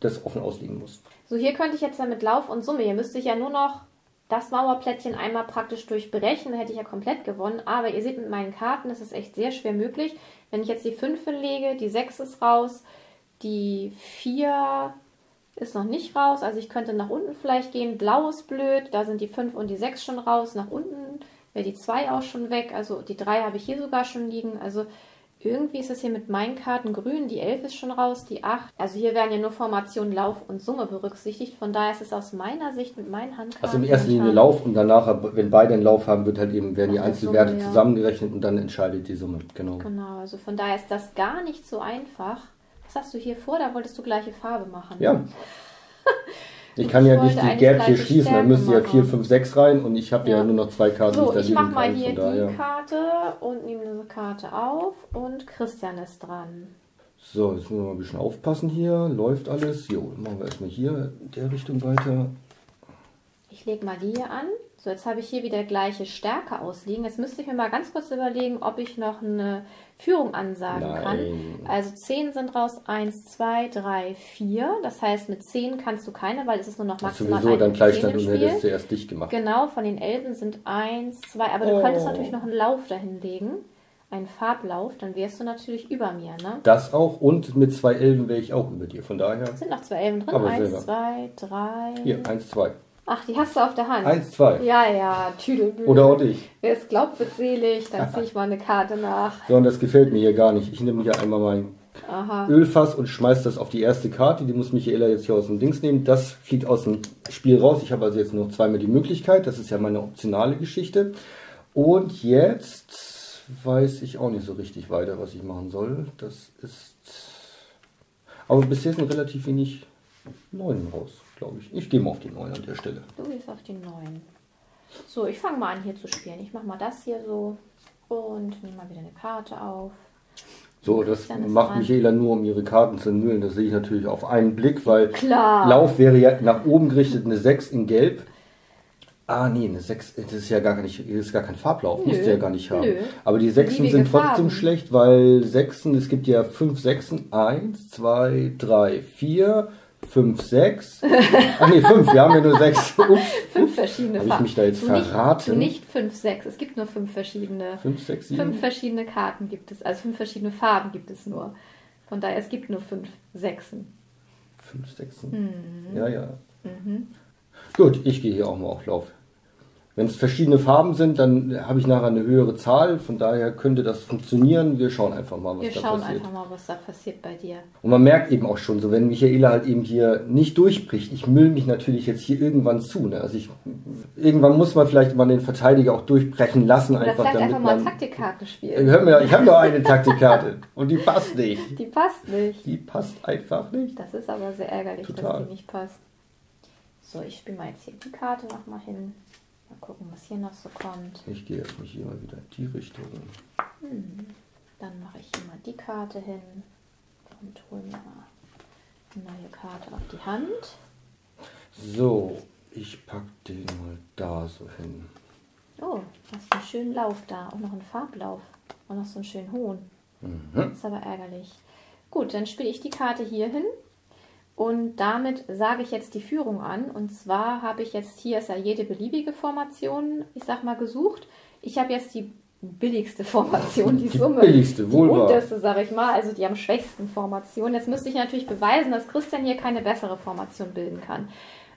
Speaker 1: das offen ausliegen muss.
Speaker 2: So, hier könnte ich jetzt ja mit Lauf und Summe, hier müsste ich ja nur noch das Mauerplättchen einmal praktisch durchbrechen, hätte ich ja komplett gewonnen. Aber ihr seht mit meinen Karten, das ist echt sehr schwer möglich. Wenn ich jetzt die 5 hinlege, die 6 ist raus, die 4 ist noch nicht raus. Also ich könnte nach unten vielleicht gehen. Blau ist blöd, da sind die 5 und die 6 schon raus. Nach unten wäre die 2 auch schon weg. Also die 3 habe ich hier sogar schon liegen. Also irgendwie ist es hier mit meinen Karten grün. Die 11 ist schon raus, die 8. Also hier werden ja nur Formation, Lauf und Summe berücksichtigt. Von daher ist es aus meiner Sicht mit meinen Handkarten.
Speaker 1: Also in erster Linie Lauf und danach, wenn beide einen Lauf haben, wird halt eben, werden die Einzelwerte Summe, ja. zusammengerechnet und dann entscheidet die Summe. Genau.
Speaker 2: Genau, also von daher ist das gar nicht so einfach. Was hast du hier vor? Da wolltest du gleiche Farbe machen.
Speaker 1: Ja. (laughs) Ich kann ja nicht die Gap hier schließen, dann müsste ja 4, 5, 6 rein und ich habe ja. ja. nur noch zwei Karten.
Speaker 2: So, ich, ich mache mal hier die Karte und nehme diese Karte auf und Christian ist dran.
Speaker 1: So, jetzt müssen wir mal ein bisschen aufpassen hier. Läuft alles. Jo, machen wir erstmal hier in der Richtung weiter.
Speaker 2: Ich lege mal die hier an. So, jetzt habe ich hier wieder gleiche Stärke ausliegen. Jetzt müsste ich mir mal ganz kurz überlegen, ob ich noch eine Führung ansagen Nein. kann. Also 10 sind raus, 1, 2, 3, 4. Das heißt, mit 10 kannst du keine, weil es ist nur noch maximal
Speaker 1: Sowieso dann Gleichstand und hättest zuerst dich gemacht.
Speaker 2: Genau, von den Elben sind 1, 2. Aber du oh. könntest natürlich noch einen Lauf dahin legen. Einen Farblauf, dann wärst du natürlich über mir, ne?
Speaker 1: Das auch und mit zwei Elben wäre ich auch über dir, von daher.
Speaker 2: Sind noch zwei Elben drin? 1, 2, 3.
Speaker 1: Hier, 1, 2.
Speaker 2: Ach, die hast du auf der Hand.
Speaker 1: Eins, zwei.
Speaker 2: Ja, ja, Tüdelbüdel.
Speaker 1: Oder auch ich.
Speaker 2: Wer es glaubt, wird selig. Dann (laughs) ziehe ich mal eine Karte nach.
Speaker 1: So, und das gefällt mir hier gar nicht. Ich nehme hier einmal mein Aha. Ölfass und schmeiße das auf die erste Karte. Die muss Michaela jetzt hier aus dem Dings nehmen. Das fliegt aus dem Spiel raus. Ich habe also jetzt noch zweimal die Möglichkeit. Das ist ja meine optionale Geschichte. Und jetzt weiß ich auch nicht so richtig weiter, was ich machen soll. Das ist... Aber bisher sind relativ wenig Neunen raus glaube ich. Ich gehe mal auf die 9 an der Stelle.
Speaker 2: Du gehst auf die 9. So, ich fange mal an hier zu spielen. Ich mache mal das hier so und nehme mal wieder eine Karte auf.
Speaker 1: So, das macht dran. Michaela nur, um ihre Karten zu nüllen. Das sehe ich natürlich auf einen Blick, weil Klar. Lauf wäre ja nach oben gerichtet eine 6 in Gelb. Ah, nee, eine 6, das ist ja gar, nicht, ist gar kein Farblauf, nö, musst ja gar nicht haben. Nö. Aber die Sechsen sind trotzdem Farben. schlecht, weil Sechsen, es gibt ja 5 Sechsen, 1, 2, 3, 4, fünf, sechs. Ach nee, fünf, wir haben ja nur sechs.
Speaker 2: Ups, (laughs) fünf verschiedene
Speaker 1: Farben. Habe ich mich da jetzt du verraten?
Speaker 2: Nicht, du nicht fünf, sechs. Es gibt nur fünf verschiedene.
Speaker 1: Fünf, sechs, sieben.
Speaker 2: Fünf verschiedene Karten gibt es. Also fünf verschiedene Farben gibt es nur. Von daher, es gibt nur fünf Sechsen.
Speaker 1: Fünf Sechsen? Mhm. Ja, ja. Mhm. Gut, ich gehe hier auch mal auf Lauf. Wenn es verschiedene Farben sind, dann habe ich nachher eine höhere Zahl. Von daher könnte das funktionieren. Wir schauen einfach mal, was
Speaker 2: Wir
Speaker 1: da passiert.
Speaker 2: Wir schauen einfach mal, was da passiert bei dir.
Speaker 1: Und man merkt eben auch schon, so wenn Michaela halt eben hier nicht durchbricht, ich müll mich natürlich jetzt hier irgendwann zu. Ne? Also ich, irgendwann muss man vielleicht mal den Verteidiger auch durchbrechen lassen.
Speaker 2: Oder einfach, vielleicht einfach mal Taktikkarten spielen.
Speaker 1: Hör mir, ich habe nur eine Taktikkarte und die passt nicht. (laughs)
Speaker 2: Die passt nicht.
Speaker 1: Die passt einfach nicht.
Speaker 2: Das ist aber sehr ärgerlich, Total. dass die nicht passt. So, ich spiele mal jetzt hier die Karte nochmal hin. Mal gucken, was hier noch so kommt.
Speaker 1: Ich gehe jetzt nicht hier mal wieder in die Richtung.
Speaker 2: Hm. Dann mache ich hier mal die Karte hin und hole mir eine neue Karte auf die Hand.
Speaker 1: So, ich packe den mal da so hin.
Speaker 2: Oh, hast einen schönen Lauf da. Auch noch einen Farblauf. Und noch so einen schönen hohen. Mhm. Das ist aber ärgerlich. Gut, dann spiele ich die Karte hier hin und damit sage ich jetzt die Führung an. Und zwar habe ich jetzt hier ist ja jede beliebige Formation, ich sag mal, gesucht. Ich habe jetzt die billigste (laughs) Formation, die, die Summe.
Speaker 1: Billigste, wohl
Speaker 2: die unterste, sage ich mal, also die am schwächsten Formation. Jetzt müsste ich natürlich beweisen, dass Christian hier keine bessere Formation bilden kann.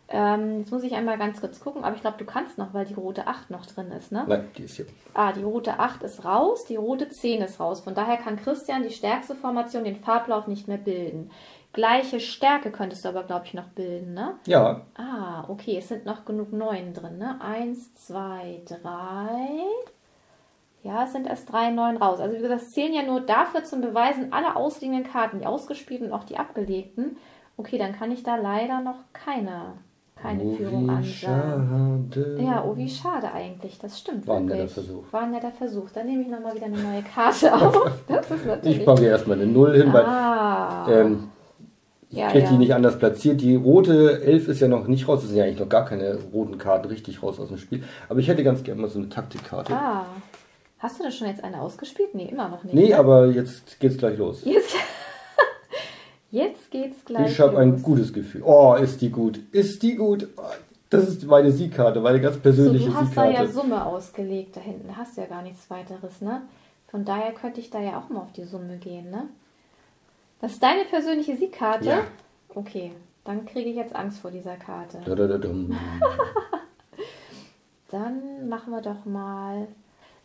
Speaker 2: Ähm, jetzt muss ich einmal ganz kurz gucken, aber ich glaube, du kannst noch, weil die rote 8 noch drin ist, ne?
Speaker 1: Nein, die ist hier.
Speaker 2: Ah, die rote 8 ist raus, die rote 10 ist raus. Von daher kann Christian die stärkste Formation, den Farblauf, nicht mehr bilden. Gleiche Stärke könntest du aber, glaube ich, noch bilden, ne?
Speaker 1: Ja.
Speaker 2: Ah, okay, es sind noch genug Neun drin, ne? Eins, zwei, drei. Ja, es sind erst drei Neun raus. Also wie gesagt, es zählen ja nur dafür zum Beweisen alle ausliegenden Karten, die ausgespielten und auch die abgelegten. Okay, dann kann ich da leider noch keine, keine oh, Führung ansagen. Schade. Ja, oh, wie schade eigentlich. Das stimmt
Speaker 1: War ein netter Versuch.
Speaker 2: War ein netter Versuch. Dann nehme ich nochmal wieder eine neue Karte (laughs) auf. Das ist natürlich...
Speaker 1: Ich packe erstmal eine Null hin, ah. weil ähm, ich ja, kriege ja. die nicht anders platziert. Die rote 11 ist ja noch nicht raus. Es sind ja eigentlich noch gar keine roten Karten richtig raus aus dem Spiel. Aber ich hätte ganz gerne mal so eine Taktikkarte.
Speaker 2: Ah. Hast du denn schon jetzt eine ausgespielt? Nee, immer noch nicht.
Speaker 1: Nee, ne? aber jetzt geht's gleich los.
Speaker 2: Jetzt, (laughs) jetzt geht's gleich
Speaker 1: Ich habe ein gutes Gefühl. Oh, ist die gut. Ist die gut. Das ist meine Siegkarte, meine ganz persönliche
Speaker 2: so, du hast
Speaker 1: Siegkarte.
Speaker 2: da ja Summe ausgelegt da hinten. Da hast du ja gar nichts weiteres, ne? Von daher könnte ich da ja auch mal auf die Summe gehen, ne? Das ist deine persönliche Siegkarte?
Speaker 1: Ja.
Speaker 2: Okay, dann kriege ich jetzt Angst vor dieser Karte.
Speaker 1: Da, da, da, dum. (laughs)
Speaker 2: Dann machen wir doch mal.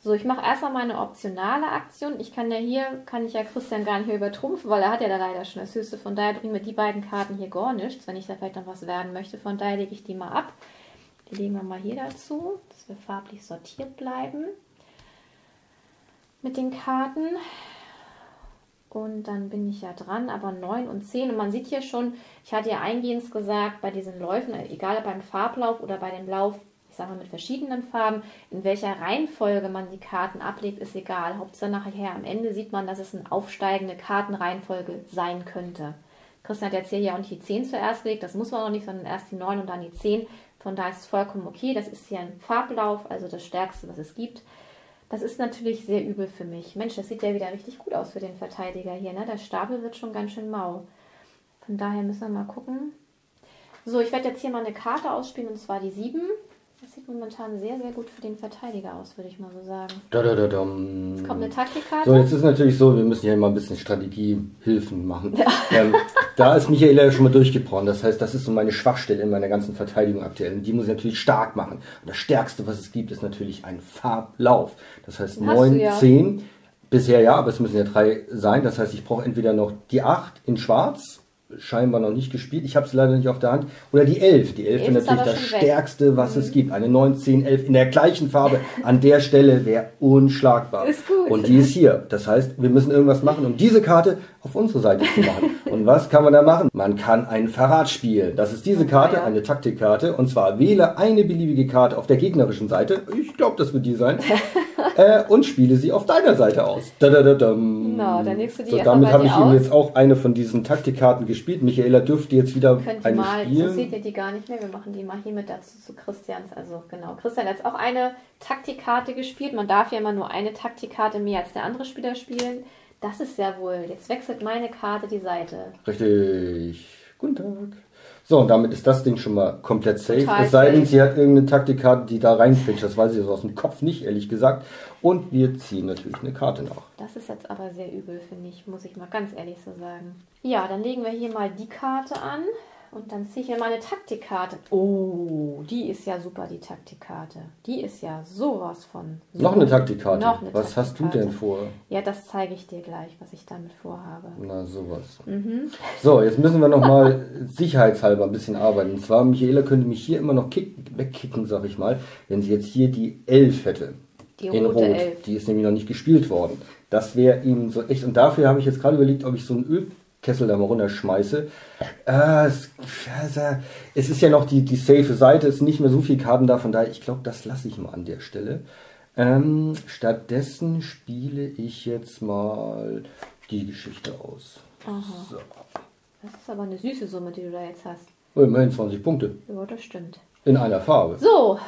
Speaker 2: So, ich mache erstmal meine optionale Aktion. Ich kann ja hier, kann ich ja Christian gar nicht mehr übertrumpfen, weil er hat ja da leider schon das Höchste. Von daher bringen wir die beiden Karten hier gar nichts, wenn ich da vielleicht noch was werden möchte. Von daher lege ich die mal ab. Die legen wir mal hier dazu, dass wir farblich sortiert bleiben mit den Karten. Und dann bin ich ja dran, aber 9 und 10. Und man sieht hier schon, ich hatte ja eingehend gesagt, bei diesen Läufen, egal ob beim Farblauf oder bei dem Lauf, ich sage mal mit verschiedenen Farben, in welcher Reihenfolge man die Karten ablegt, ist egal. Hauptsache nachher am Ende sieht man, dass es eine aufsteigende Kartenreihenfolge sein könnte. Christian hat jetzt hier ja auch nicht die 10 zuerst gelegt, das muss man auch nicht, sondern erst die 9 und dann die 10. Von daher ist es vollkommen okay. Das ist hier ein Farblauf, also das Stärkste, was es gibt. Das ist natürlich sehr übel für mich. Mensch, das sieht ja wieder richtig gut aus für den Verteidiger hier. Ne? Der Stapel wird schon ganz schön mau. Von daher müssen wir mal gucken. So, ich werde jetzt hier mal eine Karte ausspielen und zwar die 7. Das sieht momentan sehr, sehr gut für den Verteidiger aus, würde ich mal so sagen.
Speaker 1: Da, da, da, dum.
Speaker 2: Jetzt kommt eine Taktikkarte.
Speaker 1: So, jetzt ist natürlich so, wir müssen hier mal ein bisschen Strategiehilfen machen. Ähm, da ist Michaela ja schon mal durchgebrochen. Das heißt, das ist so meine Schwachstelle in meiner ganzen Verteidigung aktuell. Und die muss ich natürlich stark machen. Und das Stärkste, was es gibt, ist natürlich ein Farblauf. Das heißt
Speaker 2: hast
Speaker 1: 9,
Speaker 2: du ja.
Speaker 1: 10. Bisher ja, aber es müssen ja drei sein. Das heißt, ich brauche entweder noch die 8 in schwarz, scheinbar noch nicht gespielt. Ich habe es leider nicht auf der Hand. Oder die 11. Die 11
Speaker 2: Die elf
Speaker 1: wäre
Speaker 2: ist
Speaker 1: natürlich das. Stärkste, was es gibt. Eine 9, 10, 11 in der gleichen Farbe an der Stelle wäre unschlagbar.
Speaker 2: Ist gut.
Speaker 1: Und die ist hier. Das heißt, wir müssen irgendwas machen, um diese Karte auf unsere Seite zu machen. (laughs) Und was kann man da machen? Man kann ein Verrat spielen. Das ist diese Karte,
Speaker 2: ja.
Speaker 1: eine Taktikkarte. Und zwar wähle eine beliebige Karte auf der gegnerischen Seite. Ich glaube, das wird die sein. (laughs) äh, und spiele sie auf deiner Seite aus. Da, da, da.
Speaker 2: Na, dann legst du die
Speaker 1: so, damit habe ich
Speaker 2: aus.
Speaker 1: jetzt auch eine von diesen Taktikkarten gespielt. Michaela dürfte jetzt wieder
Speaker 2: Könnt ihr
Speaker 1: eine
Speaker 2: mal,
Speaker 1: spielen.
Speaker 2: seht ihr die gar nicht mehr. Wir machen die mal hier mit dazu zu Christians. Also genau, Christian hat jetzt auch eine Taktikkarte gespielt. Man darf ja immer nur eine Taktikkarte mehr als der andere Spieler spielen. Das ist ja wohl. Jetzt wechselt meine Karte die Seite.
Speaker 1: Richtig. Guten Tag. So, und damit ist das Ding schon mal komplett safe.
Speaker 2: Total
Speaker 1: es sei denn, sie hat irgendeine Taktikkarte, die da reinquetscht. Das weiß ich aus dem Kopf nicht, ehrlich gesagt. Und wir ziehen natürlich eine Karte nach.
Speaker 2: Das ist jetzt aber sehr übel, finde ich, muss ich mal ganz ehrlich so sagen. Ja, dann legen wir hier mal die Karte an und dann ziehe ich hier mal eine Taktikkarte. Oh, die ist ja super, die Taktikkarte. Die ist ja sowas von.
Speaker 1: Noch eine Taktikkarte.
Speaker 2: Noch eine
Speaker 1: Was hast du
Speaker 2: Taktikkarte.
Speaker 1: denn vor?
Speaker 2: Ja, das zeige ich dir gleich, was ich damit vorhabe.
Speaker 1: Na, sowas.
Speaker 2: Mhm.
Speaker 1: So, jetzt müssen wir nochmal sicherheitshalber ein bisschen arbeiten. Und zwar, Michaela könnte mich hier immer noch kick, wegkicken, sag ich mal, wenn sie jetzt hier die 11 hätte.
Speaker 2: Die
Speaker 1: in
Speaker 2: rote
Speaker 1: Rot.
Speaker 2: Elf.
Speaker 1: Die ist nämlich noch nicht gespielt worden. Das wäre ihm so echt. Und dafür habe ich jetzt gerade überlegt, ob ich so einen Ölkessel da mal runterschmeiße. Äh, es, also, es ist ja noch die, die safe Seite, es sind nicht mehr so viele Karten da, von daher, ich glaube, das lasse ich mal an der Stelle. Ähm, stattdessen spiele ich jetzt mal die Geschichte aus. So.
Speaker 2: Das ist aber eine süße Summe, die du da jetzt hast.
Speaker 1: Immerhin 20 Punkte.
Speaker 2: Ja, das stimmt.
Speaker 1: In einer Farbe.
Speaker 2: So,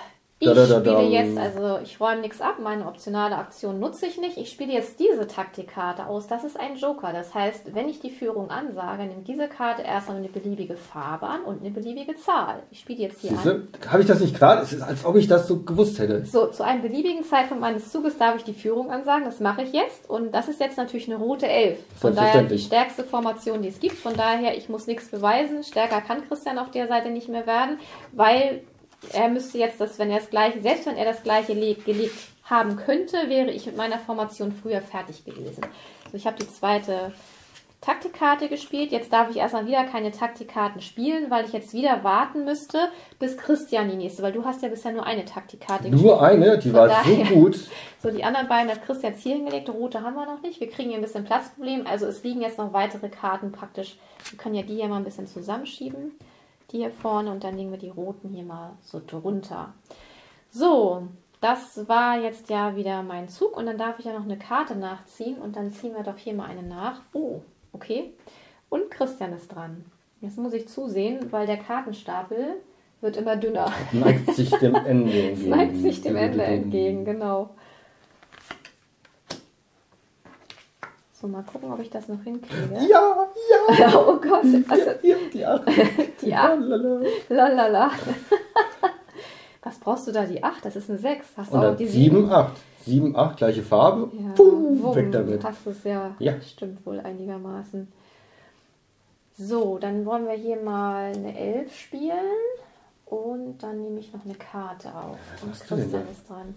Speaker 2: ich
Speaker 1: Da, da, da,
Speaker 2: spiele jetzt, also ich räume nichts ab, meine optionale Aktion nutze ich nicht. Ich spiele jetzt diese Taktikkarte aus. Das ist ein Joker. Das heißt, wenn ich die Führung ansage, nimmt diese Karte erstmal eine beliebige Farbe an und eine beliebige Zahl. Ich spiele jetzt hier
Speaker 1: Siehst
Speaker 2: an.
Speaker 1: Habe ich das nicht gerade? Es ist, als ob ich das so gewusst hätte.
Speaker 2: So, zu einem beliebigen Zeitpunkt meines Zuges darf ich die Führung ansagen. Das mache ich jetzt. Und das ist jetzt natürlich eine rote Elf. Von daher die stärkste Formation, die es gibt. Von daher, ich muss nichts beweisen. Stärker kann Christian auf der Seite nicht mehr werden, weil er müsste jetzt das, wenn er das gleiche, selbst wenn er das gleiche leg, gelegt haben könnte, wäre ich mit meiner Formation früher fertig gewesen. Also ich habe die zweite Taktikkarte gespielt. Jetzt darf ich erstmal wieder keine Taktikkarten spielen, weil ich jetzt wieder warten müsste, bis Christian die nächste, weil du hast ja bisher nur eine Taktikkarte gespielt.
Speaker 1: Nur eine, die
Speaker 2: Von
Speaker 1: war
Speaker 2: daher-
Speaker 1: so gut.
Speaker 2: So, die anderen beiden hat Christian jetzt hier hingelegt. Rote haben wir noch nicht. Wir kriegen hier ein bisschen Platzproblem. Also es liegen jetzt noch weitere Karten praktisch. Wir können ja die hier mal ein bisschen zusammenschieben. Die hier vorne und dann legen wir die roten hier mal so drunter. So, das war jetzt ja wieder mein Zug und dann darf ich ja noch eine Karte nachziehen und dann ziehen wir doch hier mal eine nach. Oh, okay. Und Christian ist dran. Jetzt muss ich zusehen, weil der Kartenstapel wird immer dünner.
Speaker 1: Neigt sich dem Ende entgegen. (laughs)
Speaker 2: neigt sich dem Ende entgegen, genau. So, mal gucken, ob ich das noch hinkriege.
Speaker 1: Ja, ja. (laughs)
Speaker 2: Oh Gott, also
Speaker 1: ja die acht. (laughs)
Speaker 2: die Acht.
Speaker 1: Lalala.
Speaker 2: lalala. (laughs) brauchst du da die 8? Das ist eine 6. Hast
Speaker 1: du auch die 7? 7, 8. 7, 8, gleiche Farbe. Ja, Puh, weg damit.
Speaker 2: Hast es ja, ja. Stimmt wohl einigermaßen. So, dann wollen wir hier mal eine 11 spielen. Und dann nehme ich noch eine Karte auf. Ja, und Christian ist dran.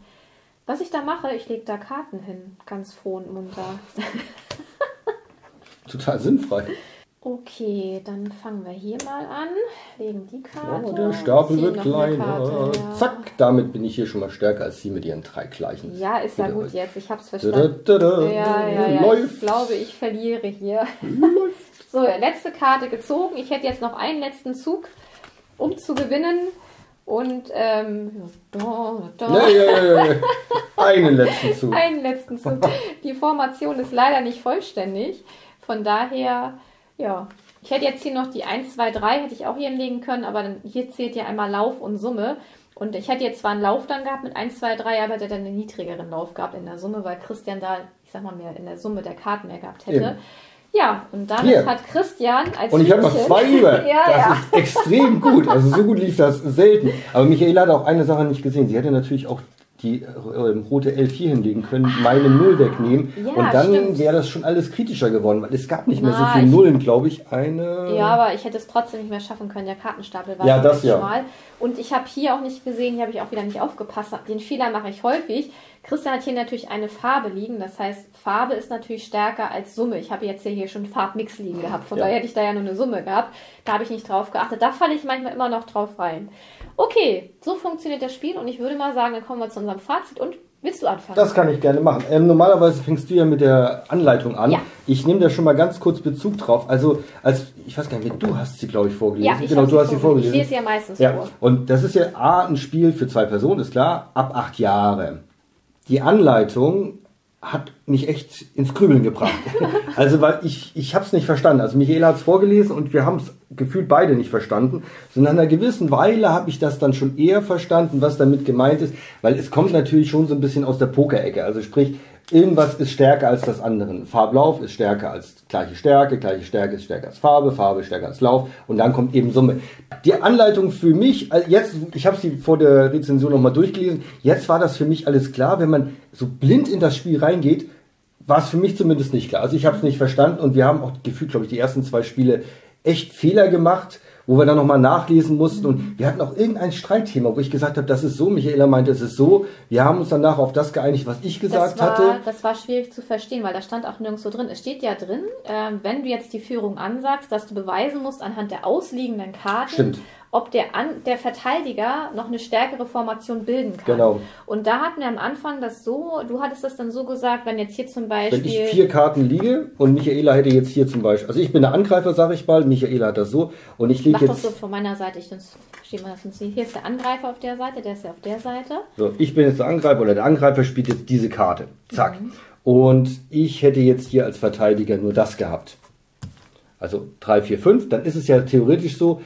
Speaker 2: Was ich da mache, ich lege da Karten hin. Ganz froh und munter. (laughs)
Speaker 1: Total sinnfrei.
Speaker 2: Okay, dann fangen wir hier mal an, legen die Karte.
Speaker 1: Oh, der Stapel wird kleiner. Karte, ja. Zack, damit bin ich hier schon mal stärker als Sie mit Ihren drei gleichen.
Speaker 2: Ja, ist ja gut jetzt, ich habe es verstanden. Da, da, da, ja, ja, ja, Läuft. ich glaube, ich verliere hier. Läuft. (laughs) So, letzte Karte gezogen. Ich hätte jetzt noch einen letzten Zug, um zu gewinnen. Und ähm, da,
Speaker 1: da. Ja, ja, ja, einen letzten Zug. (laughs)
Speaker 2: einen letzten Zug. Die Formation ist leider nicht vollständig. Von daher ja, ich hätte jetzt hier noch die 1, 2, 3, hätte ich auch hier hinlegen können, aber dann, hier zählt ja einmal Lauf und Summe. Und ich hätte jetzt zwar einen Lauf dann gehabt mit 1, 2, 3, aber hätte dann einen niedrigeren Lauf gehabt in der Summe, weil Christian da, ich sag mal, mehr in der Summe der Karten mehr gehabt hätte. Eben. Ja, und damit Hier. hat Christian als
Speaker 1: Und ich habe noch zwei über. (laughs) ja, das ja. ist extrem gut. Also so gut lief das selten. Aber Michaela hat auch eine Sache nicht gesehen. Sie hätte natürlich auch die äh, rote L4 hinlegen können, ah, meine Null wegnehmen. Ja, und dann wäre das schon alles kritischer geworden, weil es gab nicht mehr Na, so viele Nullen, glaube ich. Eine.
Speaker 2: Ja, aber ich hätte es trotzdem nicht mehr schaffen können. Der Kartenstapel war
Speaker 1: ja, das ja.
Speaker 2: schmal. Und ich habe hier auch nicht gesehen, hier habe ich auch wieder nicht aufgepasst. Den Fehler mache ich häufig. Christian hat hier natürlich eine Farbe liegen. Das heißt, Farbe ist natürlich stärker als Summe. Ich habe jetzt hier schon Farbmix liegen gehabt. Von ja. daher hätte ich da ja nur eine Summe gehabt. Da habe ich nicht drauf geachtet. Da falle ich manchmal immer noch drauf rein. Okay, so funktioniert das Spiel und ich würde mal sagen, dann kommen wir zu unserem Fazit und willst du anfangen?
Speaker 1: Das kann ich gerne machen. Ähm, normalerweise fängst du ja mit der Anleitung an. Ja. Ich nehme da schon mal ganz kurz Bezug drauf. Also, als ich weiß gar nicht, du hast sie, glaube ich, vorgelesen. Ja, genau,
Speaker 2: du hast sie vorgelesen. Ich lese sie ja meistens ja. vor.
Speaker 1: Und das ist ja A, ein Spiel für zwei Personen, ist klar, ab acht Jahre. Die Anleitung hat mich echt ins Krübeln gebracht. (laughs) also weil ich, ich habe es nicht verstanden. Also Michaela hat es vorgelesen und wir haben es gefühlt beide nicht verstanden. So nach einer gewissen Weile habe ich das dann schon eher verstanden, was damit gemeint ist, weil es kommt natürlich schon so ein bisschen aus der Pokerecke. Also sprich, irgendwas ist stärker als das andere. Farblauf ist stärker als gleiche Stärke, gleiche Stärke ist stärker als Farbe, Farbe ist stärker als Lauf und dann kommt eben Summe. Die Anleitung für mich, also jetzt, ich habe sie vor der Rezension nochmal durchgelesen, jetzt war das für mich alles klar, wenn man so blind in das Spiel reingeht, war es für mich zumindest nicht klar. Also ich habe es nicht verstanden und wir haben auch gefühlt, glaube ich, die ersten zwei Spiele echt Fehler gemacht wo wir dann nochmal nachlesen mussten. Und wir hatten auch irgendein Streitthema, wo ich gesagt habe, das ist so. Michaela meinte, es ist so. Wir haben uns danach auf das geeinigt, was ich gesagt
Speaker 2: das war,
Speaker 1: hatte.
Speaker 2: Das war schwierig zu verstehen, weil da stand auch nirgendwo drin. Es steht ja drin, äh, wenn du jetzt die Führung ansagst, dass du beweisen musst anhand der ausliegenden Karten,
Speaker 1: Stimmt
Speaker 2: ob der, An der Verteidiger noch eine stärkere Formation bilden kann.
Speaker 1: Genau.
Speaker 2: Und da hatten wir am Anfang das so, du hattest das dann so gesagt, wenn jetzt hier zum Beispiel...
Speaker 1: Wenn ich vier Karten liege und Michaela hätte jetzt hier zum Beispiel, also ich bin der Angreifer, sage ich mal, Michaela hat das so und ich liege jetzt... Mach
Speaker 2: das so von meiner Seite, ich verstehe mal das nicht. Hier ist der Angreifer auf der Seite, der ist ja auf der Seite.
Speaker 1: So, ich bin jetzt der Angreifer oder der Angreifer spielt jetzt diese Karte. Zack. Mhm. Und ich hätte jetzt hier als Verteidiger nur das gehabt. Also 3, 4, 5, dann ist es ja theoretisch so,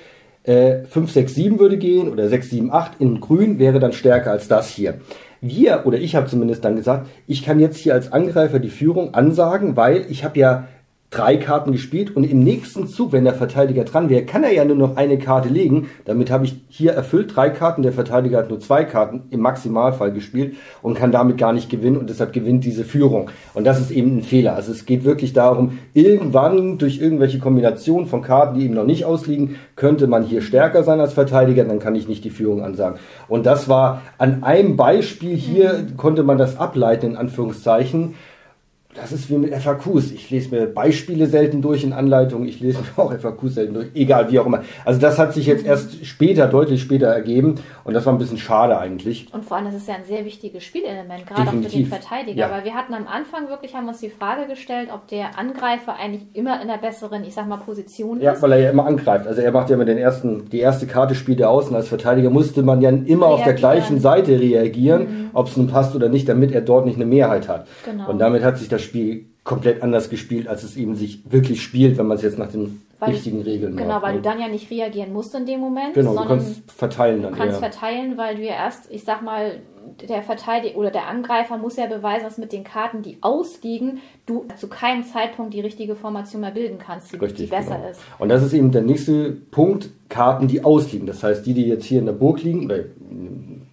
Speaker 1: äh, 5, 6, 7 würde gehen oder 6, 7, 8 in grün wäre dann stärker als das hier. Wir, oder ich habe zumindest dann gesagt, ich kann jetzt hier als Angreifer die Führung ansagen, weil ich habe ja drei Karten gespielt und im nächsten Zug, wenn der Verteidiger dran wäre, kann er ja nur noch eine Karte legen. Damit habe ich hier erfüllt drei Karten, der Verteidiger hat nur zwei Karten im Maximalfall gespielt und kann damit gar nicht gewinnen und deshalb gewinnt diese Führung. Und das ist eben ein Fehler. Also es geht wirklich darum, irgendwann durch irgendwelche Kombinationen von Karten, die eben noch nicht ausliegen, könnte man hier stärker sein als Verteidiger, dann kann ich nicht die Führung ansagen. Und das war an einem Beispiel hier, konnte man das ableiten, in Anführungszeichen das ist wie mit FAQs. Ich lese mir Beispiele selten durch in Anleitungen, ich lese mir (laughs) auch FAQs selten durch, egal wie auch immer. Also das hat sich jetzt erst später, deutlich später ergeben und das war ein bisschen schade eigentlich.
Speaker 2: Und vor allem, das ist ja ein sehr wichtiges Spielelement, gerade Definitiv. auch für den Verteidiger, ja. weil wir hatten am Anfang wirklich, haben uns die Frage gestellt, ob der Angreifer eigentlich immer in der besseren, ich sag mal, Position
Speaker 1: ja, ist. Ja, weil er ja immer angreift. Also er macht ja immer den ersten, die erste Karte spielt er aus und als Verteidiger musste man ja immer reagieren. auf der gleichen Seite reagieren, mhm. ob es nun passt oder nicht, damit er dort nicht eine Mehrheit hat. Genau. Und damit hat sich das Spiel komplett anders gespielt, als es eben sich wirklich spielt, wenn man es jetzt nach den weil richtigen Regeln
Speaker 2: genau, macht. Genau, weil ne? du dann ja nicht reagieren musst in dem Moment.
Speaker 1: Genau, du kannst verteilen dann.
Speaker 2: Du kannst eher. verteilen, weil du ja erst, ich sag mal, der Verteidiger oder der Angreifer muss ja beweisen, dass mit den Karten, die ausliegen, du zu keinem Zeitpunkt die richtige Formation mehr bilden kannst, die, Richtig, die besser genau. ist.
Speaker 1: Und das ist eben der nächste Punkt, Karten, die ausliegen. Das heißt, die, die jetzt hier in der Burg liegen, oder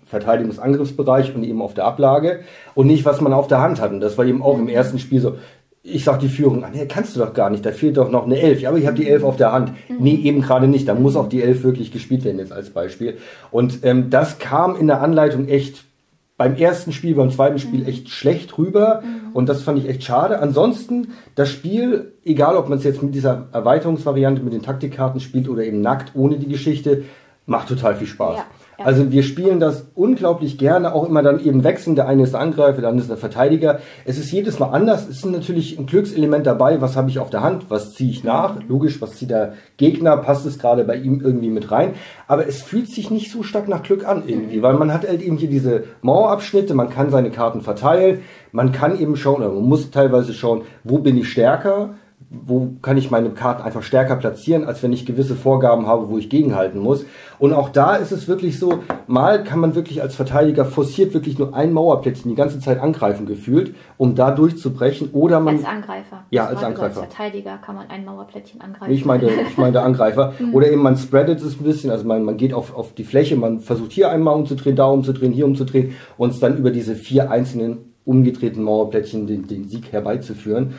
Speaker 1: Verteidigungsangriffsbereich und eben auf der Ablage und nicht, was man auf der Hand hat. Und das war eben auch im ersten Spiel so. Ich sag die Führung, ah, nee, kannst du doch gar nicht, da fehlt doch noch eine Elf. Ja, aber ich habe die Elf auf der Hand. Mhm. Nee, eben gerade nicht. Da muss auch die Elf wirklich gespielt werden, jetzt als Beispiel. Und ähm, das kam in der Anleitung echt beim ersten Spiel, beim zweiten Spiel mhm. echt schlecht rüber mhm. und das fand ich echt schade. Ansonsten, das Spiel, egal ob man es jetzt mit dieser Erweiterungsvariante mit den Taktikkarten spielt oder eben nackt ohne die Geschichte, macht total viel Spaß. Ja. Also wir spielen das unglaublich gerne, auch immer dann eben wechseln. Der eine ist der Angreifer, der andere ist der Verteidiger. Es ist jedes Mal anders. Es ist natürlich ein Glückselement dabei. Was habe ich auf der Hand? Was ziehe ich nach? Logisch, was zieht der Gegner? Passt es gerade bei ihm irgendwie mit rein? Aber es fühlt sich nicht so stark nach Glück an irgendwie, weil man hat halt eben hier diese Mauerabschnitte, man kann seine Karten verteilen, man kann eben schauen, oder man muss teilweise schauen, wo bin ich stärker? Wo kann ich meine Karten einfach stärker platzieren, als wenn ich gewisse Vorgaben habe, wo ich gegenhalten muss. Und auch da ist es wirklich so, mal kann man wirklich als Verteidiger forciert wirklich nur ein Mauerplättchen die ganze Zeit angreifen gefühlt, um da durchzubrechen. Oder man.
Speaker 2: Als Angreifer.
Speaker 1: Ja, als Angreifer.
Speaker 2: Als Verteidiger kann man ein Mauerplättchen angreifen.
Speaker 1: Ich meine, (laughs) ich meine Angreifer. Mhm. Oder eben man spreadet es ein bisschen, also man, man geht auf, auf die Fläche, man versucht hier einmal umzudrehen, da umzudrehen, hier umzudrehen und es dann über diese vier einzelnen umgedrehten Mauerplättchen den, den Sieg herbeizuführen.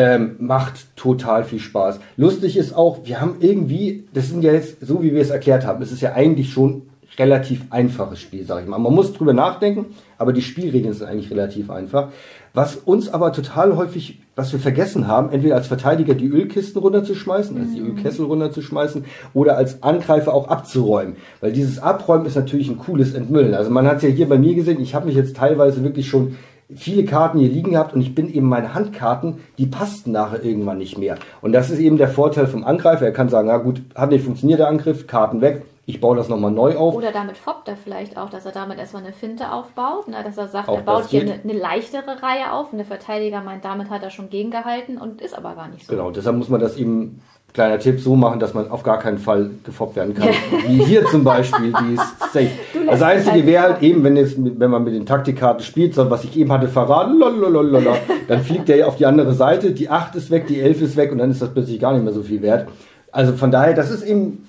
Speaker 1: Ähm, macht total viel Spaß. Lustig ist auch, wir haben irgendwie, das sind ja jetzt, so wie wir es erklärt haben, es ist ja eigentlich schon relativ einfaches Spiel, sage ich mal. Man muss drüber nachdenken, aber die Spielregeln sind eigentlich relativ einfach. Was uns aber total häufig, was wir vergessen haben, entweder als Verteidiger die Ölkisten runterzuschmeißen, also die mhm. Ölkessel runterzuschmeißen, oder als Angreifer auch abzuräumen. Weil dieses Abräumen ist natürlich ein cooles Entmüllen. Also man hat es ja hier bei mir gesehen, ich habe mich jetzt teilweise wirklich schon viele Karten hier liegen gehabt und ich bin eben meine Handkarten, die passten nachher irgendwann nicht mehr. Und das ist eben der Vorteil vom Angreifer. Er kann sagen, na gut, hat nicht funktioniert der Angriff, Karten weg, ich baue das nochmal neu auf.
Speaker 2: Oder damit foppt er vielleicht auch, dass er damit erstmal eine Finte aufbaut, ne? dass er sagt, auch er baut hier eine, eine, leichtere Reihe auf und der Verteidiger meint, damit hat er schon gegengehalten und ist aber gar nicht so.
Speaker 1: Genau, deshalb muss man das eben kleiner Tipp, so machen, dass man auf gar keinen Fall gefoppt werden kann. Wie hier zum Beispiel, die ist (laughs) safe. Das Einzige halt wäre halt eben, wenn, jetzt, wenn man mit den Taktikkarten spielt, so was ich eben hatte verraten, lalalala, dann fliegt der auf die andere Seite, die 8 ist weg, die 11 ist weg und dann ist das plötzlich gar nicht mehr so viel wert. Also von daher, das ist eben,